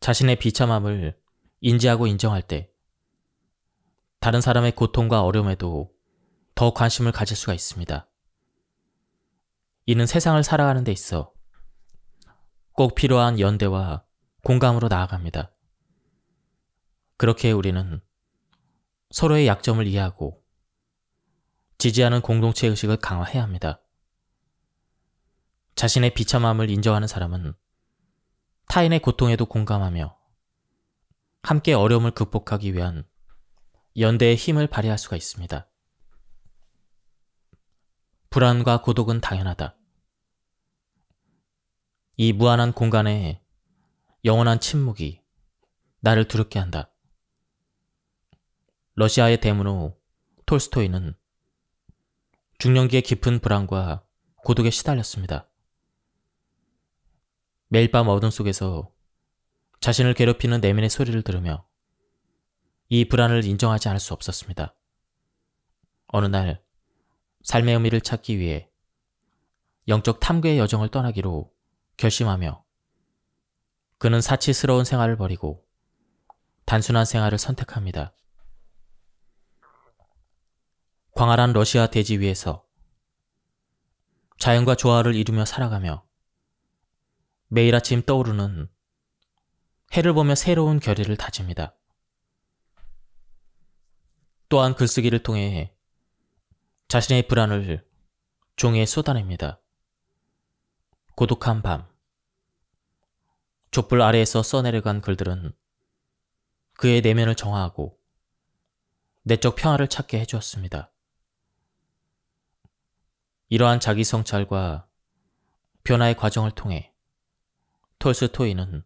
자신의 비참함을 인지하고 인정할 때 다른 사람의 고통과 어려움에도 더 관심을 가질 수가 있습니다. 이는 세상을 살아가는 데 있어 꼭 필요한 연대와 공감으로 나아갑니다. 그렇게 우리는 서로의 약점을 이해하고 지지하는 공동체 의식을 강화해야 합니다. 자신의 비참함을 인정하는 사람은 타인의 고통에도 공감하며 함께 어려움을 극복하기 위한 연대의 힘을 발휘할 수가 있습니다. 불안과 고독은 당연하다. 이 무한한 공간에 영원한 침묵이 나를 두렵게 한다. 러시아의 대문호 톨스토이는 중년기의 깊은 불안과 고독에 시달렸습니다. 매일 밤 어둠 속에서 자신을 괴롭히는 내면의 소리를 들으며 이 불안을 인정하지 않을 수 없었습니다. 어느 날 삶의 의미를 찾기 위해 영적 탐구의 여정을 떠나기로 결심하며 그는 사치스러운 생활을 버리고 단순한 생활을 선택합니다. 광활한 러시아 대지 위에서 자연과 조화를 이루며 살아가며 매일 아침 떠오르는 해를 보며 새로운 결의를 다집니다. 또한 글쓰기를 통해 자신의 불안을 종이에 쏟아냅니다. 고독한 밤. 촛불 아래에서 써내려간 글들은 그의 내면을 정화하고 내적 평화를 찾게 해주었습니다. 이러한 자기 성찰과 변화의 과정을 통해 톨스토이는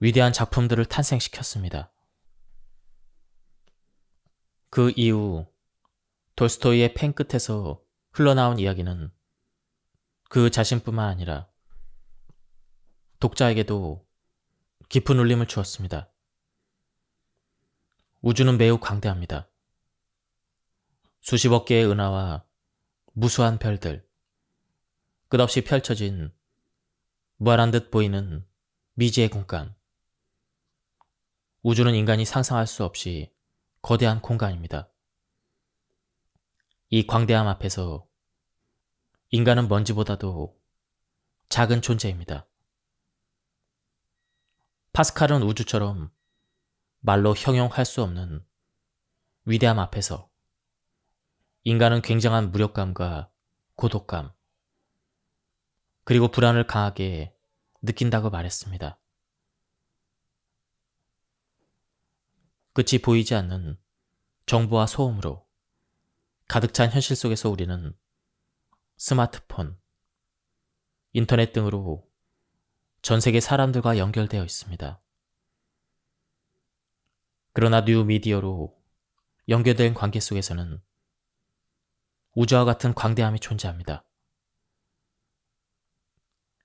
위대한 작품들을 탄생시켰습니다. 그 이후 톨스토이의 펜 끝에서 흘러나온 이야기는 그 자신뿐만 아니라 독자에게도 깊은 울림을 주었습니다. 우주는 매우 광대합니다. 수십억 개의 은하와 무수한 별들, 끝없이 펼쳐진 무한한 듯 보이는 미지의 공간. 우주는 인간이 상상할 수 없이 거대한 공간입니다. 이 광대함 앞에서 인간은 먼지보다도 작은 존재입니다. 파스칼은 우주처럼 말로 형용할 수 없는 위대함 앞에서 인간은 굉장한 무력감과 고독감, 그리고 불안을 강하게 느낀다고 말했습니다. 끝이 보이지 않는 정보와 소음으로 가득 찬 현실 속에서 우리는 스마트폰, 인터넷 등으로 전 세계 사람들과 연결되어 있습니다. 그러나 뉴 미디어로 연결된 관계 속에서는 우주와 같은 광대함이 존재합니다.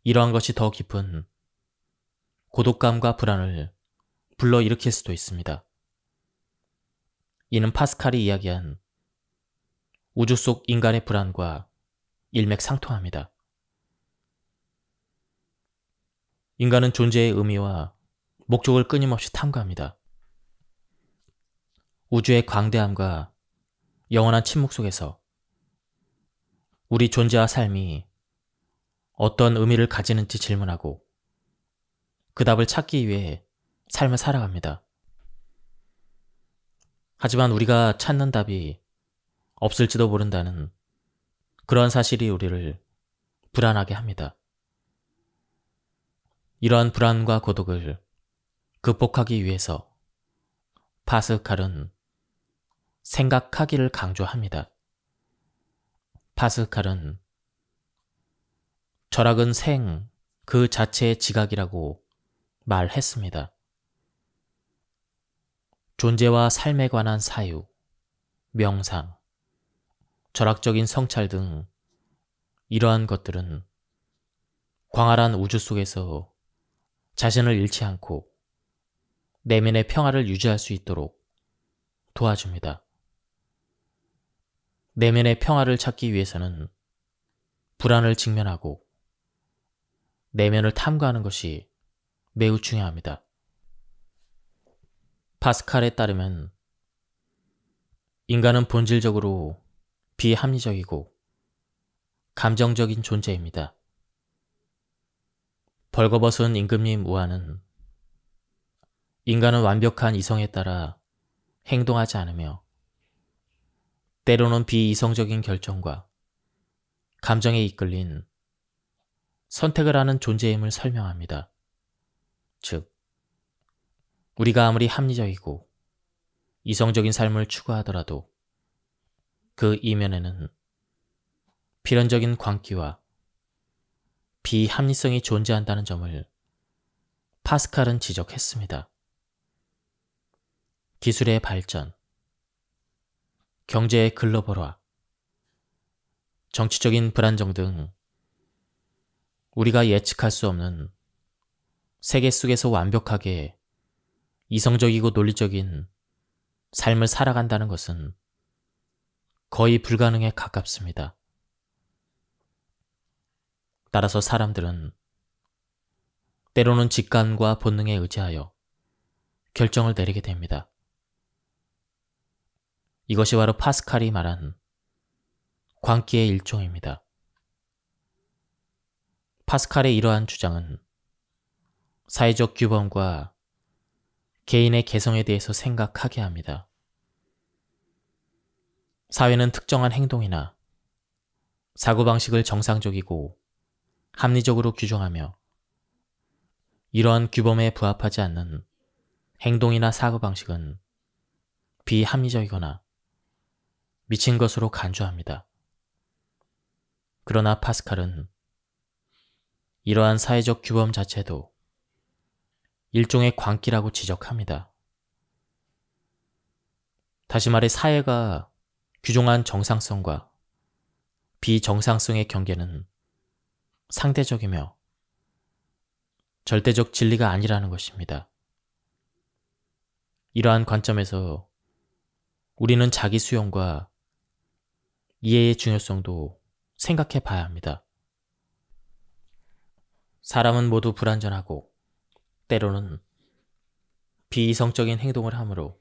이러한 것이 더 깊은 고독감과 불안을 불러일으킬 수도 있습니다. 이는 파스칼이 이야기한 우주 속 인간의 불안과 일맥상통합니다. 인간은 존재의 의미와 목적을 끊임없이 탐구합니다. 우주의 광대함과 영원한 침묵 속에서 우리 존재와 삶이 어떤 의미를 가지는지 질문하고 그 답을 찾기 위해 삶을 살아갑니다. 하지만 우리가 찾는 답이 없을지도 모른다는 그런 사실이 우리를 불안하게 합니다. 이러한 불안과 고독을 극복하기 위해서 파스칼은 생각하기를 강조합니다. 파스칼은 철학은 생 그 자체의 지각이라고 말했습니다. 존재와 삶에 관한 사유, 명상, 철학적인 성찰 등 이러한 것들은 광활한 우주 속에서 자신을 잃지 않고 내면의 평화를 유지할 수 있도록 도와줍니다. 내면의 평화를 찾기 위해서는 불안을 직면하고 내면을 탐구하는 것이 매우 중요합니다. 파스칼에 따르면 인간은 본질적으로 비합리적이고 감정적인 존재입니다. 벌거벗은 임금님 우아는 인간은 완벽한 이성에 따라 행동하지 않으며 때로는 비이성적인 결정과 감정에 이끌린 선택을 하는 존재임을 설명합니다. 즉, 우리가 아무리 합리적이고 이성적인 삶을 추구하더라도 그 이면에는 필연적인 광기와 비합리성이 존재한다는 점을 파스칼은 지적했습니다. 기술의 발전, 경제의 글로벌화, 정치적인 불안정 등 우리가 예측할 수 없는 세계 속에서 완벽하게 이성적이고 논리적인 삶을 살아간다는 것은 거의 불가능에 가깝습니다. 따라서 사람들은 때로는 직관과 본능에 의지하여 결정을 내리게 됩니다. 이것이 바로 파스칼이 말한 광기의 일종입니다. 파스칼의 이러한 주장은 사회적 규범과 개인의 개성에 대해서 생각하게 합니다. 사회는 특정한 행동이나 사고방식을 정상적이고 합리적으로 규정하며 이러한 규범에 부합하지 않는 행동이나 사고방식은 비합리적이거나 미친 것으로 간주합니다. 그러나 파스칼은 이러한 사회적 규범 자체도 일종의 광기라고 지적합니다. 다시 말해 사회가 규정한 정상성과 비정상성의 경계는 상대적이며 절대적 진리가 아니라는 것입니다. 이러한 관점에서 우리는 자기 수용과 이해의 중요성도 생각해 봐야 합니다. 사람은 모두 불완전하고 때로는 비이성적인 행동을 하므로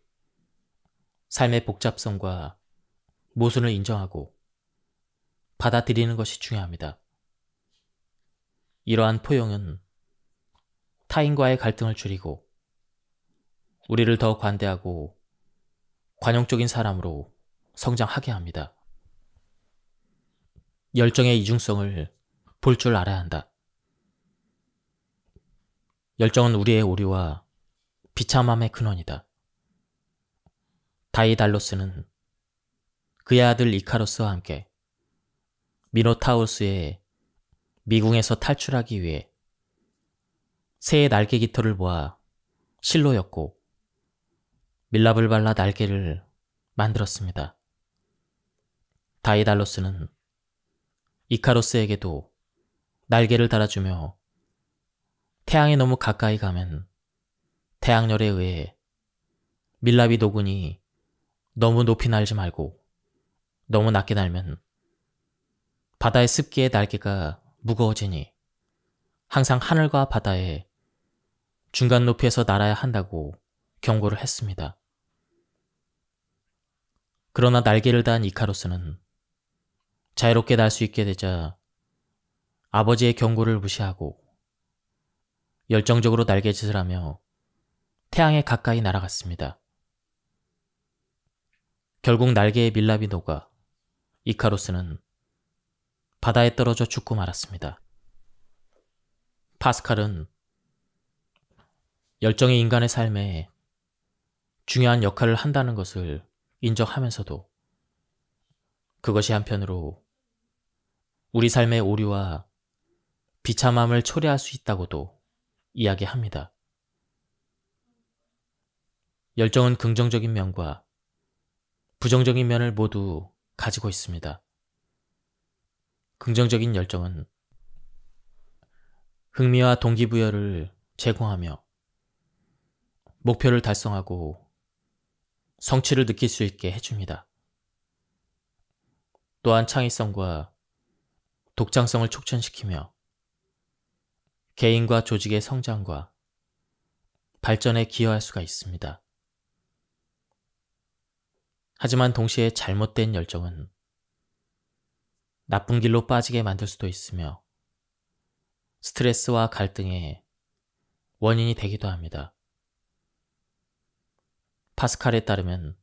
삶의 복잡성과 모순을 인정하고 받아들이는 것이 중요합니다. 이러한 포용은 타인과의 갈등을 줄이고 우리를 더 관대하고 관용적인 사람으로 성장하게 합니다. 열정의 이중성을 볼 줄 알아야 한다. 열정은 우리의 오류와 비참함의 근원이다. 다이달로스는 그의 아들 이카로스와 함께 미노타우스의 미궁에서 탈출하기 위해 새의 날개 깃털을 모아 실로 였고 밀랍을 발라 날개를 만들었습니다. 다이달로스는 이카로스에게도 날개를 달아주며 태양에 너무 가까이 가면 태양열에 의해 밀랍이 녹으니 너무 높이 날지 말고 너무 낮게 날면 바다의 습기에 날개가 무거워지니 항상 하늘과 바다의 중간 높이에서 날아야 한다고 경고를 했습니다. 그러나 날개를 단 이카로스는 자유롭게 날 수 있게 되자 아버지의 경고를 무시하고 열정적으로 날개짓을 하며 태양에 가까이 날아갔습니다. 결국 날개의 밀랍이 녹아 이카로스는 바다에 떨어져 죽고 말았습니다. 파스칼은 열정이 인간의 삶에 중요한 역할을 한다는 것을 인정하면서도 그것이 한편으로 우리 삶의 오류와 비참함을 초래할 수 있다고도 이야기합니다. 열정은 긍정적인 면과 부정적인 면을 모두 가지고 있습니다. 긍정적인 열정은 흥미와 동기부여를 제공하며 목표를 달성하고 성취를 느낄 수 있게 해줍니다. 또한 창의성과 독창성을 촉진시키며 개인과 조직의 성장과 발전에 기여할 수가 있습니다. 하지만 동시에 잘못된 열정은 나쁜 길로 빠지게 만들 수도 있으며 스트레스와 갈등의 원인이 되기도 합니다. 파스칼에 따르면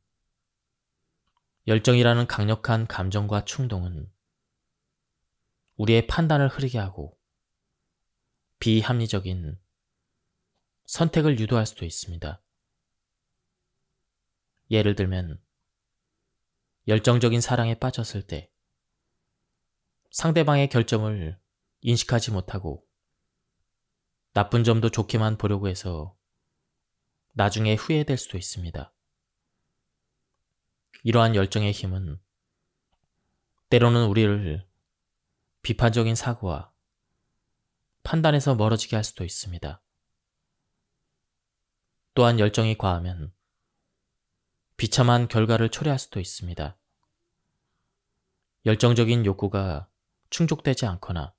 열정이라는 강력한 감정과 충동은 우리의 판단을 흐리게 하고 비합리적인 선택을 유도할 수도 있습니다. 예를 들면 열정적인 사랑에 빠졌을 때 상대방의 결점을 인식하지 못하고 나쁜 점도 좋게만 보려고 해서 나중에 후회될 수도 있습니다. 이러한 열정의 힘은 때로는 우리를 비판적인 사고와 판단에서 멀어지게 할 수도 있습니다. 또한 열정이 과하면 비참한 결과를 초래할 수도 있습니다. 열정적인 욕구가 충족되지 않거나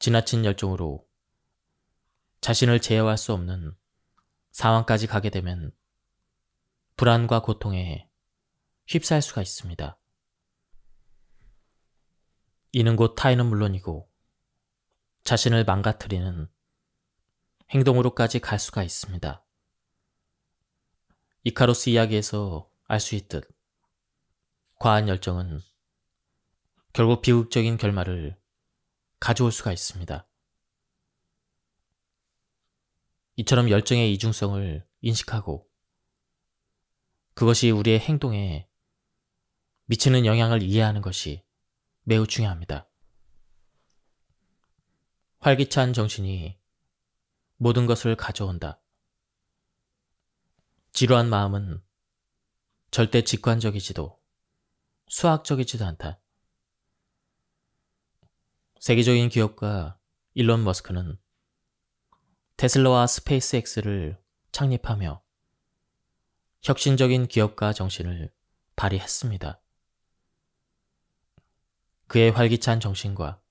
지나친 열정으로 자신을 제어할 수 없는 상황까지 가게 되면 불안과 고통에 휩싸일 수가 있습니다. 이는 곧 타인은 물론이고 자신을 망가뜨리는 행동으로까지 갈 수가 있습니다. 이카로스 이야기에서 알 수 있듯 과한 열정은 결국 비극적인 결말을 가져올 수가 있습니다. 이처럼 열정의 이중성을 인식하고 그것이 우리의 행동에 미치는 영향을 이해하는 것이 매우 중요합니다. 활기찬 정신이 모든 것을 가져온다. 지루한 마음은 절대 직관적이지도 수학적이지도 않다. 세계적인 기업가 일론 머스크는 테슬라와 스페이스X를 창립하며 혁신적인 기업가 정신을 발휘했습니다. 그의 활기찬 정신과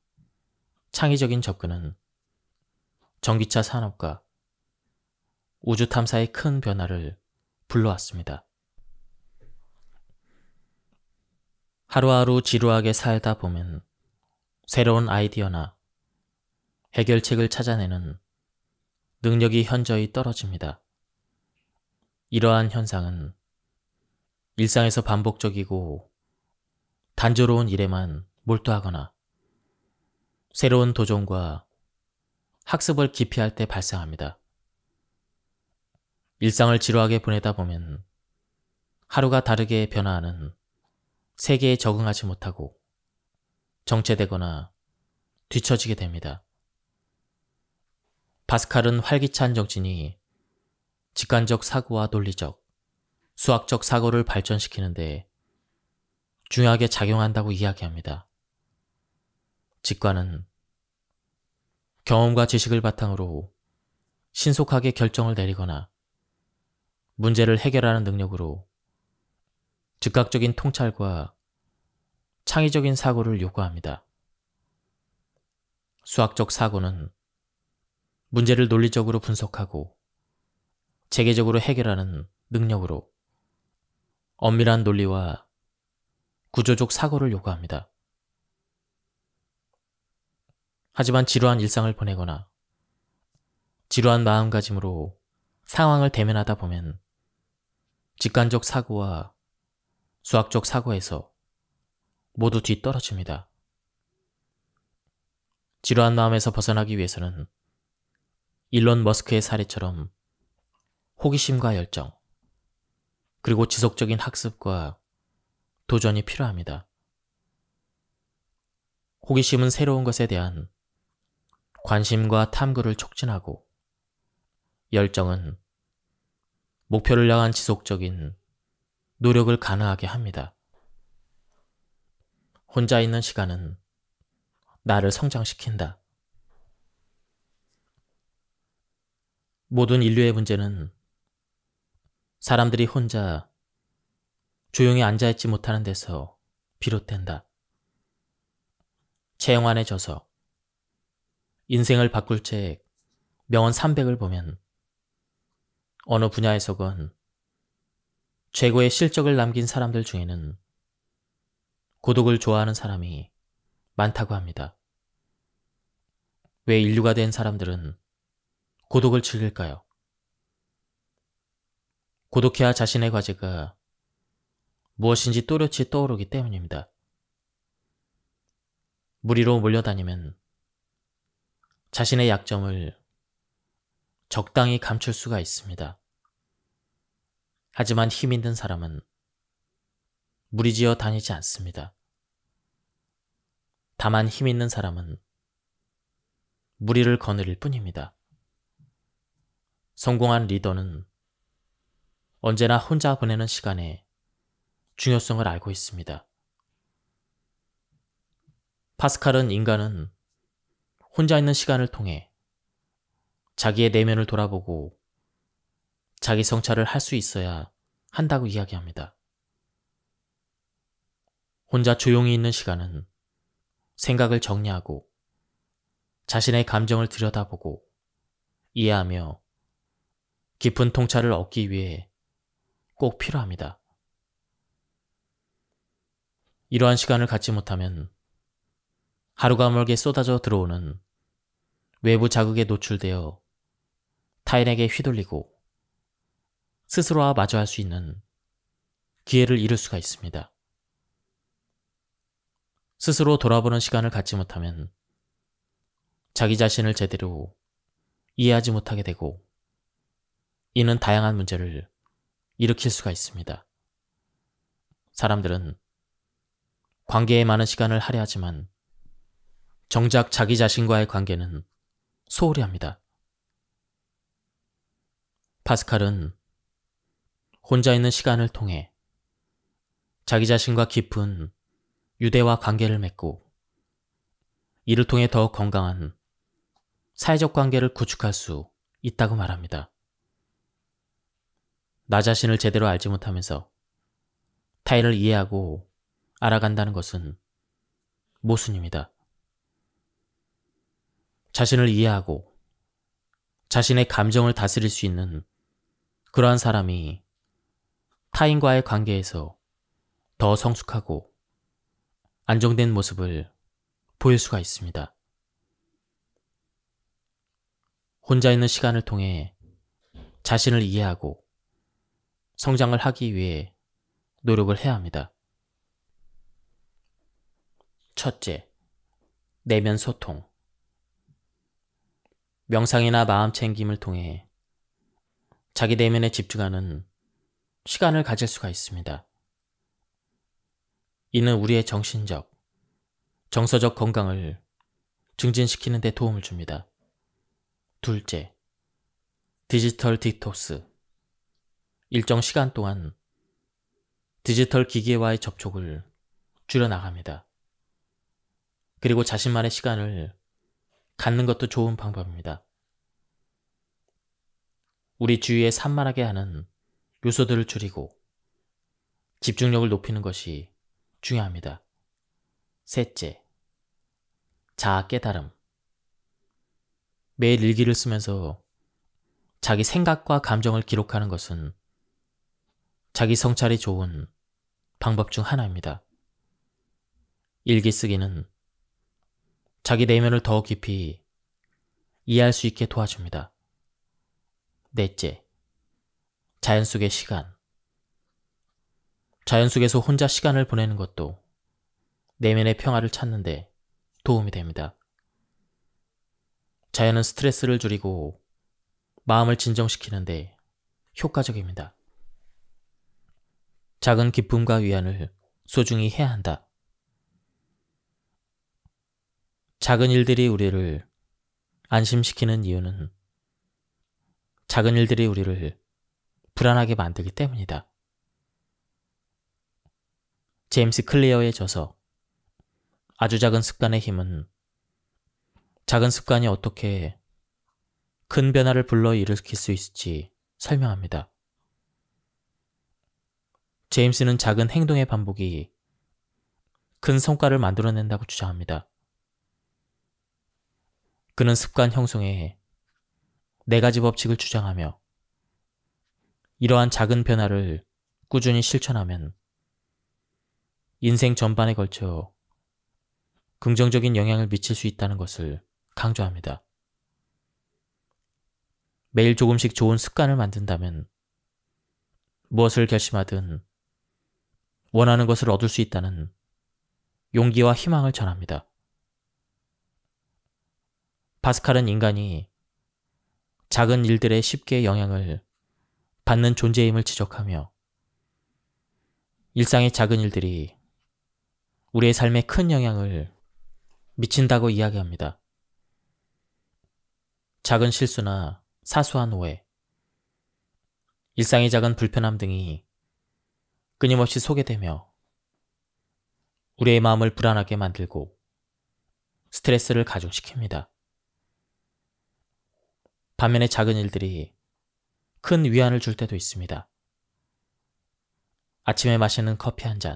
창의적인 접근은 전기차 산업과 우주 탐사의 큰 변화를 불러왔습니다. 하루하루 지루하게 살다 보면 새로운 아이디어나 해결책을 찾아내는 능력이 현저히 떨어집니다. 이러한 현상은 일상에서 반복적이고 단조로운 일에만 몰두하거나 새로운 도전과 학습을 기피할 때 발생합니다. 일상을 지루하게 보내다 보면 하루가 다르게 변화하는 세계에 적응하지 못하고 정체되거나 뒤처지게 됩니다. 바스칼은 활기찬 정신이 직관적 사고와 논리적, 수학적 사고를 발전시키는데 중요하게 작용한다고 이야기합니다. 직관은 경험과 지식을 바탕으로 신속하게 결정을 내리거나 문제를 해결하는 능력으로 즉각적인 통찰과 창의적인 사고를 요구합니다. 수학적 사고는 문제를 논리적으로 분석하고 체계적으로 해결하는 능력으로 엄밀한 논리와 구조적 사고를 요구합니다. 하지만 지루한 일상을 보내거나 지루한 마음가짐으로 상황을 대면하다 보면 직관적 사고와 수학적 사고에서 모두 뒤떨어집니다. 지루한 마음에서 벗어나기 위해서는 일론 머스크의 사례처럼 호기심과 열정, 그리고 지속적인 학습과 도전이 필요합니다. 호기심은 새로운 것에 대한 관심과 탐구를 촉진하고 열정은 목표를 향한 지속적인 노력을 가능하게 합니다. 혼자 있는 시간은 나를 성장시킨다. 모든 인류의 문제는 사람들이 혼자 조용히 앉아있지 못하는 데서 비롯된다. 최영환의 저서 인생을 바꿀 책 명언 300을 보면 어느 분야에서건 최고의 실적을 남긴 사람들 중에는 고독을 좋아하는 사람이 많다고 합니다. 왜 인류가 된 사람들은 고독을 즐길까요? 고독해야 자신의 과제가 무엇인지 또렷이 떠오르기 때문입니다. 무리로 몰려다니면 자신의 약점을 적당히 감출 수가 있습니다. 하지만 힘 있는 사람은 무리지어 다니지 않습니다. 다만 힘 있는 사람은 무리를 거느릴 뿐입니다. 성공한 리더는 언제나 혼자 보내는 시간의 중요성을 알고 있습니다. 파스칼은 인간은 혼자 있는 시간을 통해 자기의 내면을 돌아보고 자기 성찰을 할 수 있어야 한다고 이야기합니다. 혼자 조용히 있는 시간은 생각을 정리하고 자신의 감정을 들여다보고 이해하며 깊은 통찰을 얻기 위해 꼭 필요합니다. 이러한 시간을 갖지 못하면 하루가 멀게 쏟아져 들어오는 외부 자극에 노출되어 타인에게 휘둘리고 스스로와 마주할 수 있는 기회를 잃을 수가 있습니다. 스스로 돌아보는 시간을 갖지 못하면 자기 자신을 제대로 이해하지 못하게 되고 이는 다양한 문제를 일으킬 수가 있습니다. 사람들은 관계에 많은 시간을 할애하지만 정작 자기 자신과의 관계는 소홀히 합니다. 파스칼은 혼자 있는 시간을 통해 자기 자신과 깊은 유대와 관계를 맺고 이를 통해 더 건강한 사회적 관계를 구축할 수 있다고 말합니다. 나 자신을 제대로 알지 못하면서 타인을 이해하고 알아간다는 것은 모순입니다. 자신을 이해하고 자신의 감정을 다스릴 수 있는 그러한 사람이 타인과의 관계에서 더 성숙하고 안정된 모습을 보일 수가 있습니다. 혼자 있는 시간을 통해 자신을 이해하고 성장을 하기 위해 노력을 해야 합니다. 첫째, 내면 소통. 명상이나 마음 챙김을 통해 자기 내면에 집중하는 시간을 가질 수가 있습니다. 이는 우리의 정신적, 정서적 건강을 증진시키는 데 도움을 줍니다. 둘째, 디지털 디톡스. 일정 시간 동안 디지털 기기와의 접촉을 줄여나갑니다. 그리고 자신만의 시간을 갖는 것도 좋은 방법입니다. 우리 주위에 산만하게 하는 요소들을 줄이고 집중력을 높이는 것이 중요합니다. 셋째, 자아 깨달음. 매일 일기를 쓰면서 자기 생각과 감정을 기록하는 것은 자기 성찰이 좋은 방법 중 하나입니다. 일기 쓰기는 자기 내면을 더 깊이 이해할 수 있게 도와줍니다. 넷째, 자연 속의 시간. 자연 속에서 혼자 시간을 보내는 것도 내면의 평화를 찾는데 도움이 됩니다. 자연은 스트레스를 줄이고 마음을 진정시키는데 효과적입니다. 작은 기쁨과 위안을 소중히 해야 한다. 작은 일들이 우리를 안심시키는 이유는 작은 일들이 우리를 불안하게 만들기 때문이다. 제임스 클리어의 저서 아주 작은 습관의 힘은 작은 습관이 어떻게 큰 변화를 불러일으킬 수 있을지 설명합니다. 제임스는 작은 행동의 반복이 큰 성과를 만들어낸다고 주장합니다. 그는 습관 형성에 네 가지 법칙을 주장하며 이러한 작은 변화를 꾸준히 실천하면 인생 전반에 걸쳐 긍정적인 영향을 미칠 수 있다는 것을 강조합니다. 매일 조금씩 좋은 습관을 만든다면 무엇을 결심하든 원하는 것을 얻을 수 있다는 용기와 희망을 전합니다. 파스칼은 인간이 작은 일들에 쉽게 영향을 받는 존재임을 지적하며 일상의 작은 일들이 우리의 삶에 큰 영향을 미친다고 이야기합니다. 작은 실수나 사소한 오해, 일상의 작은 불편함 등이 끊임없이 소개되며 우리의 마음을 불안하게 만들고 스트레스를 가중시킵니다. 반면에 작은 일들이 큰 위안을 줄 때도 있습니다. 아침에 마시는 커피 한 잔,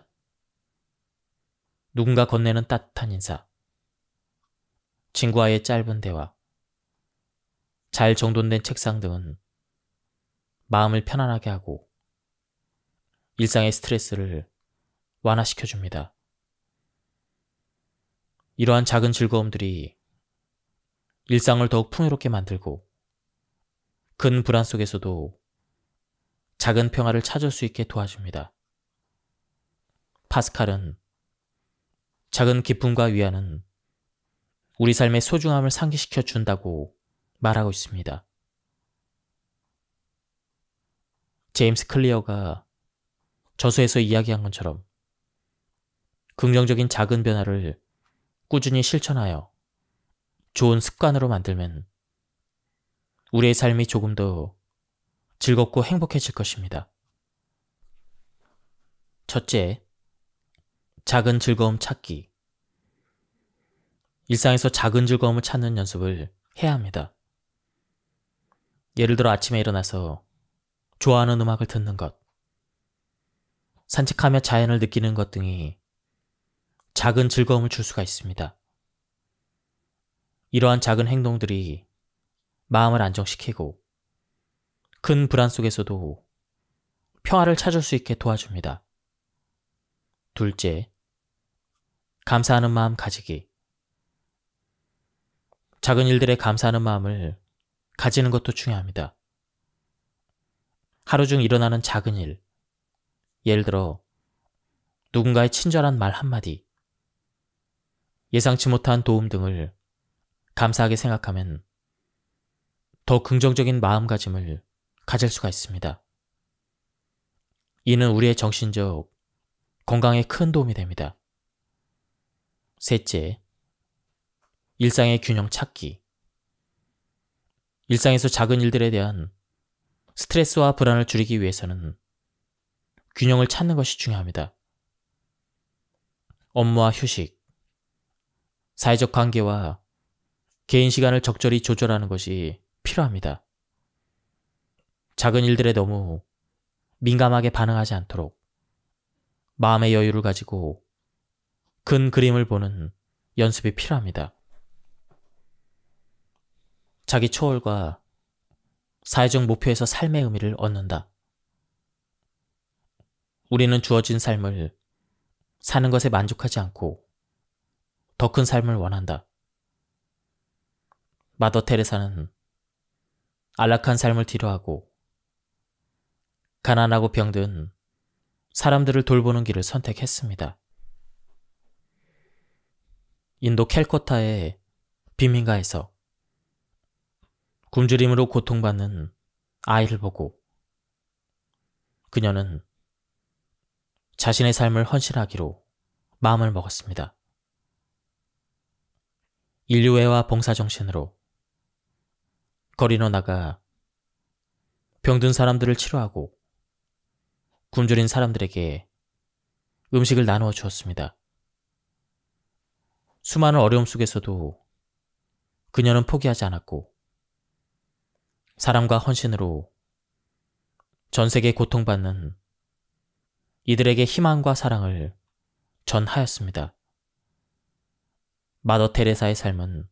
누군가 건네는 따뜻한 인사, 친구와의 짧은 대화, 잘 정돈된 책상 등은 마음을 편안하게 하고 일상의 스트레스를 완화시켜줍니다. 이러한 작은 즐거움들이 일상을 더욱 풍요롭게 만들고 큰 불안 속에서도 작은 평화를 찾을 수 있게 도와줍니다. 파스칼은 작은 기쁨과 위안은 우리 삶의 소중함을 상기시켜 준다고 말하고 있습니다. 제임스 클리어가 저서에서 이야기한 것처럼 긍정적인 작은 변화를 꾸준히 실천하여 좋은 습관으로 만들면 우리의 삶이 조금 더 즐겁고 행복해질 것입니다. 첫째, 작은 즐거움 찾기. 일상에서 작은 즐거움을 찾는 연습을 해야 합니다. 예를 들어 아침에 일어나서 좋아하는 음악을 듣는 것, 산책하며 자연을 느끼는 것 등이 작은 즐거움을 줄 수가 있습니다. 이러한 작은 행동들이 마음을 안정시키고 큰 불안 속에서도 평화를 찾을 수 있게 도와줍니다. 둘째, 감사하는 마음 가지기. 작은 일들에 감사하는 마음을 가지는 것도 중요합니다. 하루 중 일어나는 작은 일, 예를 들어 누군가의 친절한 말 한마디, 예상치 못한 도움 등을 감사하게 생각하면 더 긍정적인 마음가짐을 가질 수가 있습니다. 이는 우리의 정신적 건강에 큰 도움이 됩니다. 셋째, 일상의 균형 찾기. 일상에서 작은 일들에 대한 스트레스와 불안을 줄이기 위해서는 균형을 찾는 것이 중요합니다. 업무와 휴식, 사회적 관계와 개인 시간을 적절히 조절하는 것이 필요합니다. 작은 일들에 너무 민감하게 반응하지 않도록 마음의 여유를 가지고 큰 그림을 보는 연습이 필요합니다. 자기 초월과 사회적 목표에서 삶의 의미를 얻는다. 우리는 주어진 삶을 사는 것에 만족하지 않고 더 큰 삶을 원한다. 마더 테레사는 안락한 삶을 뒤로하고 가난하고 병든 사람들을 돌보는 길을 선택했습니다. 인도 캘코타의 빈민가에서 굶주림으로 고통받는 아이를 보고 그녀는 자신의 삶을 헌신하기로 마음을 먹었습니다. 인류애와 봉사정신으로 거리로 나가 병든 사람들을 치료하고 굶주린 사람들에게 음식을 나누어 주었습니다. 수많은 어려움 속에서도 그녀는 포기하지 않았고 사랑과 헌신으로 전 세계 고통받는 이들에게 희망과 사랑을 전하였습니다. 마더 테레사의 삶은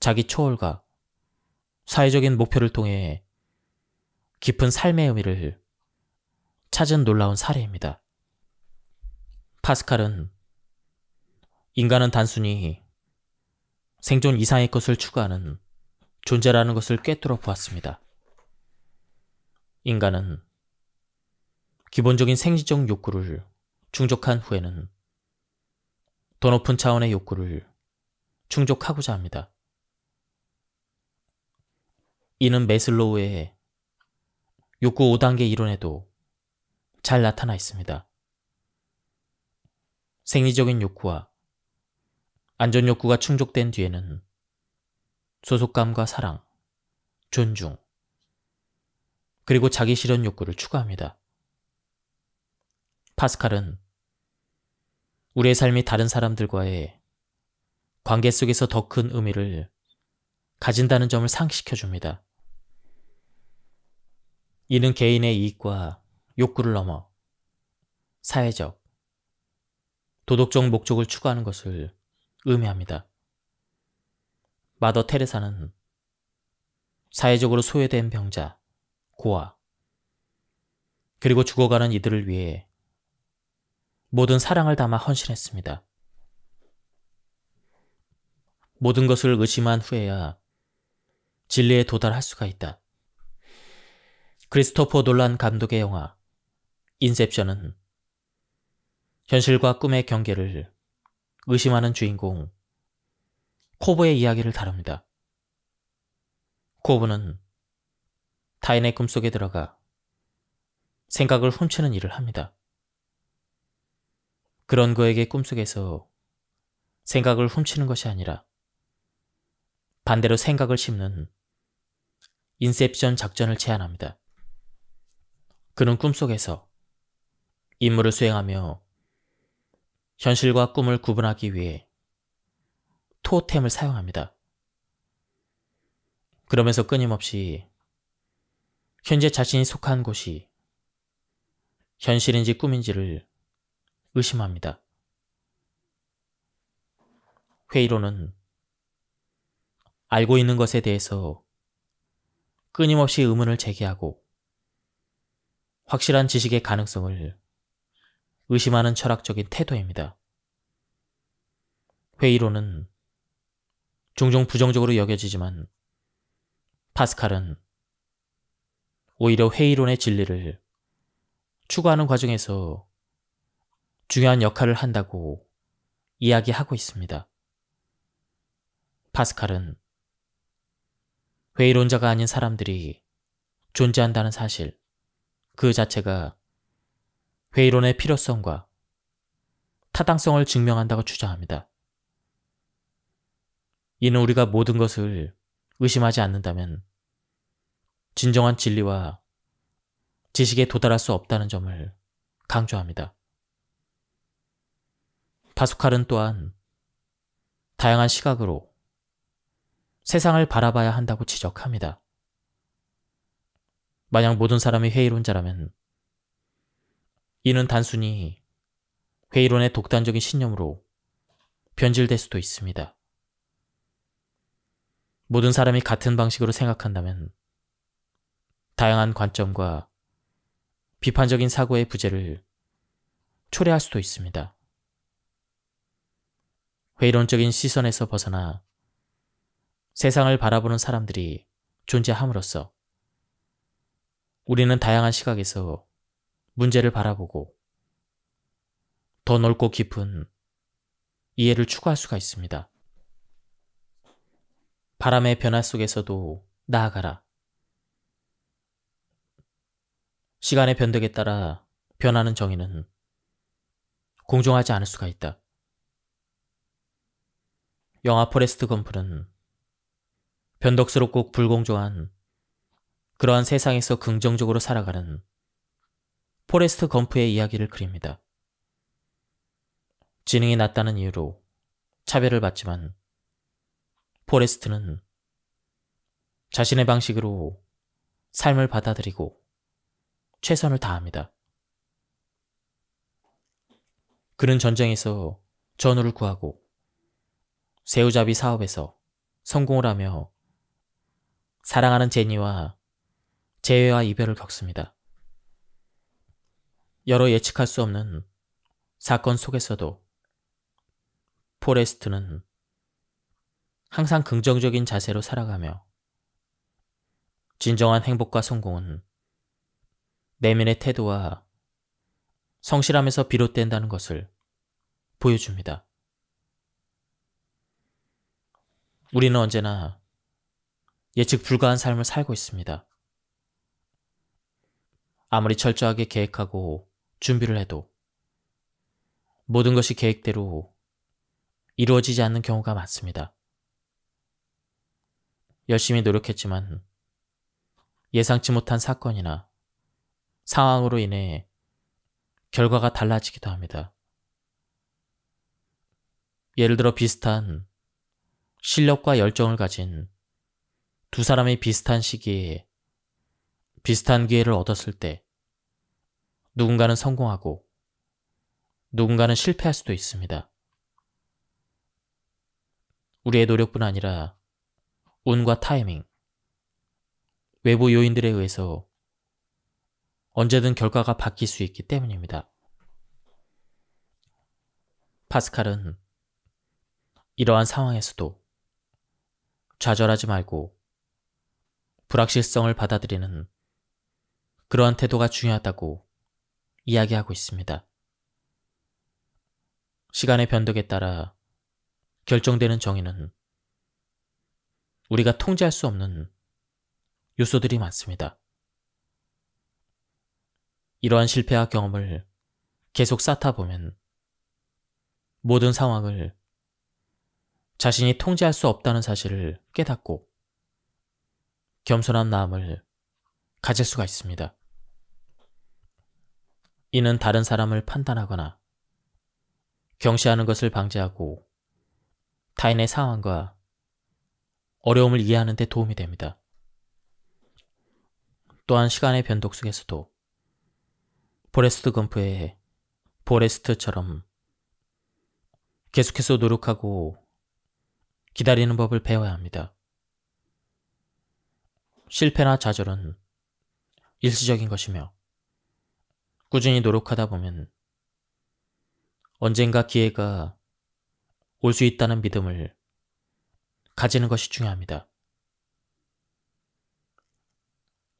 자기 초월과 사회적인 목표를 통해 깊은 삶의 의미를 찾은 놀라운 사례입니다. 파스칼은 인간은 단순히 생존 이상의 것을 추구하는 존재라는 것을 꿰뚫어 보았습니다. 인간은 기본적인 생리적 욕구를 충족한 후에는 더 높은 차원의 욕구를 충족하고자 합니다. 이는 메슬로우의 욕구 5단계 이론에도 잘 나타나 있습니다. 생리적인 욕구와 안전 욕구가 충족된 뒤에는 소속감과 사랑, 존중, 그리고 자기 실현 욕구를 추구합니다. 파스칼은 우리의 삶이 다른 사람들과의 관계 속에서 더 큰 의미를 가진다는 점을 상기시켜 줍니다. 이는 개인의 이익과 욕구를 넘어 사회적, 도덕적 목적을 추구하는 것을 의미합니다. 마더 테레사는 사회적으로 소외된 병자, 고아, 그리고 죽어가는 이들을 위해 모든 사랑을 담아 헌신했습니다. 모든 것을 의심한 후에야 진리에 도달할 수가 있다. 크리스토퍼 놀란 감독의 영화 인셉션은 현실과 꿈의 경계를 의심하는 주인공 코브의 이야기를 다룹니다. 코브는 타인의 꿈속에 들어가 생각을 훔치는 일을 합니다. 그런 그에게 꿈속에서 생각을 훔치는 것이 아니라 반대로 생각을 심는 인셉션 작전을 제안합니다. 그는 꿈속에서 임무를 수행하며 현실과 꿈을 구분하기 위해 토템을 사용합니다. 그러면서 끊임없이 현재 자신이 속한 곳이 현실인지 꿈인지를 의심합니다. 회의로는 알고 있는 것에 대해서 끊임없이 의문을 제기하고 확실한 지식의 가능성을 의심하는 철학적인 태도입니다. 회의로는 종종 부정적으로 여겨지지만 파스칼은 오히려 회의론의 진리를 추구하는 과정에서 중요한 역할을 한다고 이야기하고 있습니다. 파스칼은 회의론자가 아닌 사람들이 존재한다는 사실 그 자체가 회의론의 필요성과 타당성을 증명한다고 주장합니다. 이는 우리가 모든 것을 의심하지 않는다면 진정한 진리와 지식에 도달할 수 없다는 점을 강조합니다. 바수칼은 또한 다양한 시각으로 세상을 바라봐야 한다고 지적합니다. 만약 모든 사람이 회의론자라면 이는 단순히 회의론의 독단적인 신념으로 변질될 수도 있습니다. 모든 사람이 같은 방식으로 생각한다면 다양한 관점과 비판적인 사고의 부재를 초래할 수도 있습니다. 회의론적인 시선에서 벗어나 세상을 바라보는 사람들이 존재함으로써 우리는 다양한 시각에서 문제를 바라보고 더 넓고 깊은 이해를 추구할 수가 있습니다. 바람의 변화 속에서도 나아가라. 시간의 변덕에 따라 변하는 정의는 공정하지 않을 수가 있다. 영화 포레스트 검프는 변덕스럽고 불공정한 그러한 세상에서 긍정적으로 살아가는 포레스트 검프의 이야기를 그립니다. 지능이 낮다는 이유로 차별을 받지만 포레스트는 자신의 방식으로 삶을 받아들이고 최선을 다합니다. 그는 전쟁에서 전우를 구하고 새우잡이 사업에서 성공을 하며 사랑하는 제니와 재회와 이별을 겪습니다. 여러 예측할 수 없는 사건 속에서도 포레스트는 항상 긍정적인 자세로 살아가며 진정한 행복과 성공은 내면의 태도와 성실함에서 비롯된다는 것을 보여줍니다. 우리는 언제나 예측 불가한 삶을 살고 있습니다. 아무리 철저하게 계획하고 준비를 해도 모든 것이 계획대로 이루어지지 않는 경우가 많습니다. 열심히 노력했지만 예상치 못한 사건이나 상황으로 인해 결과가 달라지기도 합니다. 예를 들어 비슷한 실력과 열정을 가진 두 사람이 비슷한 시기에 비슷한 기회를 얻었을 때 누군가는 성공하고 누군가는 실패할 수도 있습니다. 우리의 노력뿐 아니라 운과 타이밍, 외부 요인들에 의해서 언제든 결과가 바뀔 수 있기 때문입니다. 파스칼은 이러한 상황에서도 좌절하지 말고 불확실성을 받아들이는 그러한 태도가 중요하다고 이야기하고 있습니다. 시간의 변덕에 따라 결정되는 정의는 우리가 통제할 수 없는 요소들이 많습니다. 이러한 실패와 경험을 계속 쌓다 보면 모든 상황을 자신이 통제할 수 없다는 사실을 깨닫고 겸손한 마음을 가질 수가 있습니다. 이는 다른 사람을 판단하거나 경시하는 것을 방지하고 타인의 상황과 어려움을 이해하는 데 도움이 됩니다. 또한 시간의 변동 속에서도 포레스트 검프의 포레스트처럼 계속해서 노력하고 기다리는 법을 배워야 합니다. 실패나 좌절은 일시적인 것이며 꾸준히 노력하다 보면 언젠가 기회가 올 수 있다는 믿음을 가지는 것이 중요합니다.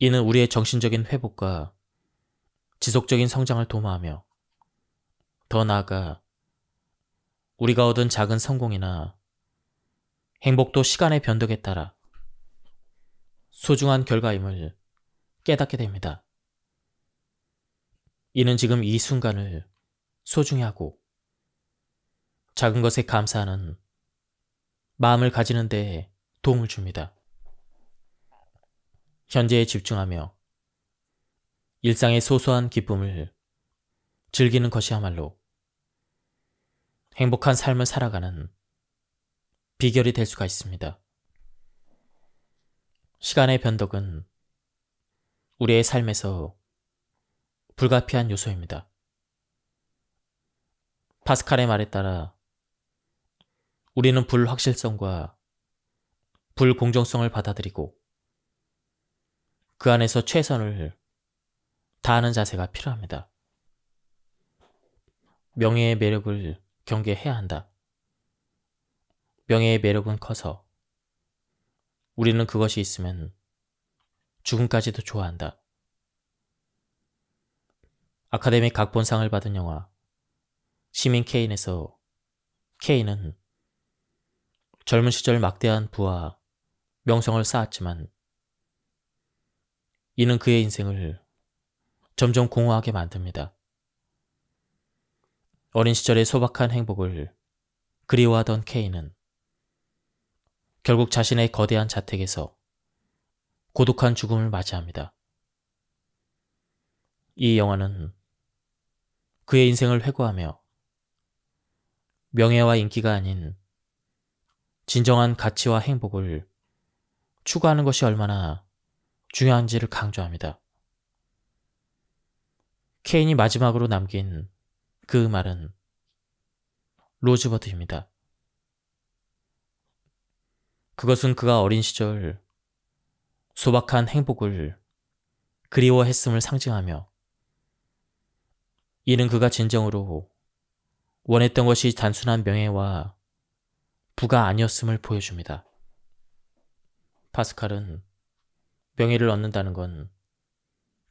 이는 우리의 정신적인 회복과 지속적인 성장을 도모하며 더 나아가 우리가 얻은 작은 성공이나 행복도 시간의 변덕에 따라 소중한 결과임을 깨닫게 됩니다. 이는 지금 이 순간을 소중히 하고 작은 것에 감사하는 마음을 가지는 데 도움을 줍니다. 현재에 집중하며 일상의 소소한 기쁨을 즐기는 것이야말로 행복한 삶을 살아가는 비결이 될 수가 있습니다. 시간의 변덕은 우리의 삶에서 불가피한 요소입니다. 파스칼의 말에 따라 우리는 불확실성과 불공정성을 받아들이고 그 안에서 최선을 다하는 자세가 필요합니다. 명예의 매력을 경계해야 한다. 명예의 매력은 커서 우리는 그것이 있으면 죽음까지도 좋아한다. 아카데미 각본상을 받은 영화 시민 케인에서 케인은 젊은 시절 막대한 부와 명성을 쌓았지만 이는 그의 인생을 점점 공허하게 만듭니다. 어린 시절의 소박한 행복을 그리워하던 케인은 결국 자신의 거대한 자택에서 고독한 죽음을 맞이합니다. 이 영화는 그의 인생을 회고하며 명예와 인기가 아닌 진정한 가치와 행복을 추구하는 것이 얼마나 중요한지를 강조합니다. 케인이 마지막으로 남긴 그 말은 로즈버드입니다. 그것은 그가 어린 시절 소박한 행복을 그리워했음을 상징하며 이는 그가 진정으로 원했던 것이 단순한 명예와 부가 아니었음을 보여줍니다. 파스칼은 명예를 얻는다는 건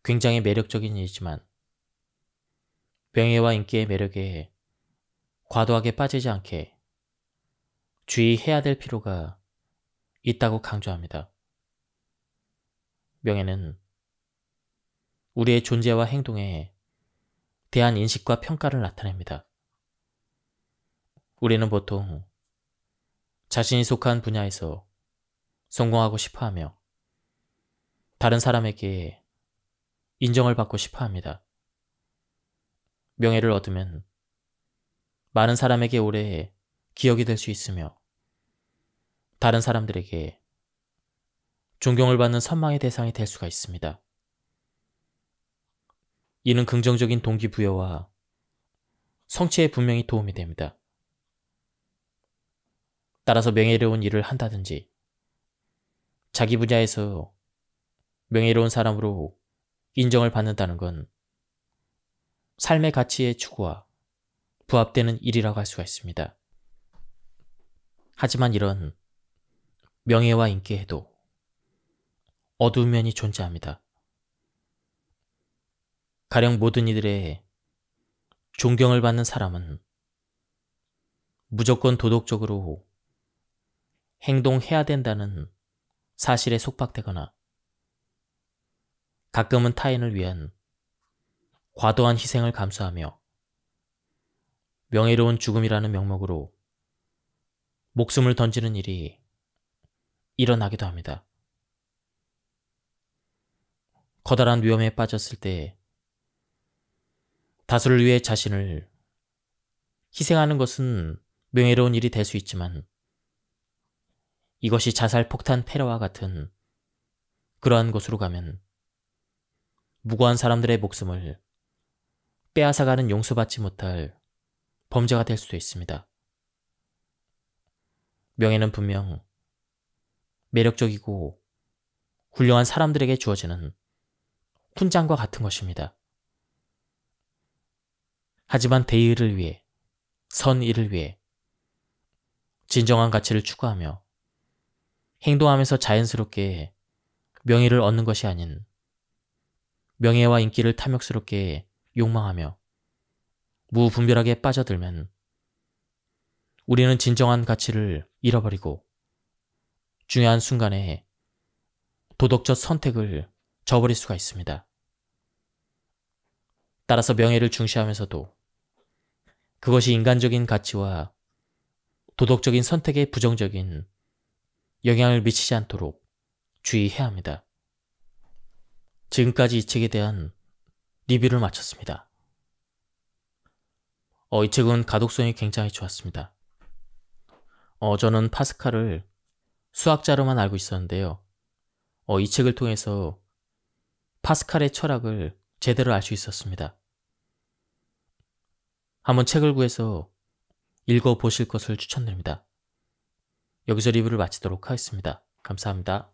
굉장히 매력적인 일이지만 명예와 인기의 매력에 과도하게 빠지지 않게 주의해야 될 필요가 있다고 강조합니다. 명예는 우리의 존재와 행동에 대한 인식과 평가를 나타냅니다. 우리는 보통 자신이 속한 분야에서 성공하고 싶어 하며 다른 사람에게 인정을 받고 싶어 합니다. 명예를 얻으면 많은 사람에게 오래 기억이 될 수 있으며 다른 사람들에게 존경을 받는 선망의 대상이 될 수가 있습니다. 이는 긍정적인 동기부여와 성취에 분명히 도움이 됩니다. 따라서 명예로운 일을 한다든지 자기 분야에서 명예로운 사람으로 인정을 받는다는 건 삶의 가치의 추구와 부합되는 일이라고 할 수가 있습니다. 하지만 이런 명예와 인기에도 어두운 면이 존재합니다. 가령 모든 이들의 존경을 받는 사람은 무조건 도덕적으로 행동해야 된다는 사실에 속박되거나 가끔은 타인을 위한 과도한 희생을 감수하며 명예로운 죽음이라는 명목으로 목숨을 던지는 일이 일어나기도 합니다. 커다란 위험에 빠졌을 때 다수를 위해 자신을 희생하는 것은 명예로운 일이 될 수 있지만 이것이 자살 폭탄 테러와 같은 그러한 곳으로 가면 무고한 사람들의 목숨을 빼앗아가는 용서받지 못할 범죄가 될 수도 있습니다. 명예는 분명 매력적이고 훌륭한 사람들에게 주어지는 훈장과 같은 것입니다. 하지만 대의를 위해, 선의를 위해 진정한 가치를 추구하며 행동하면서 자연스럽게 명예를 얻는 것이 아닌 명예와 인기를 탐욕스럽게 욕망하며 무분별하게 빠져들면 우리는 진정한 가치를 잃어버리고 중요한 순간에 도덕적 선택을 저버릴 수가 있습니다. 따라서 명예를 중시하면서도 그것이 인간적인 가치와 도덕적인 선택에 부정적인 영향을 미치지 않도록 주의해야 합니다. 지금까지 이 책에 대한 리뷰를 마쳤습니다. 어, 이 책은 가독성이 굉장히 좋았습니다. 어, 저는 파스칼을 수학자로만 알고 있었는데요. 어, 이 책을 통해서 파스칼의 철학을 제대로 알 수 있었습니다. 한번 책을 구해서 읽어보실 것을 추천드립니다. 여기서 리뷰를 마치도록 하겠습니다. 감사합니다.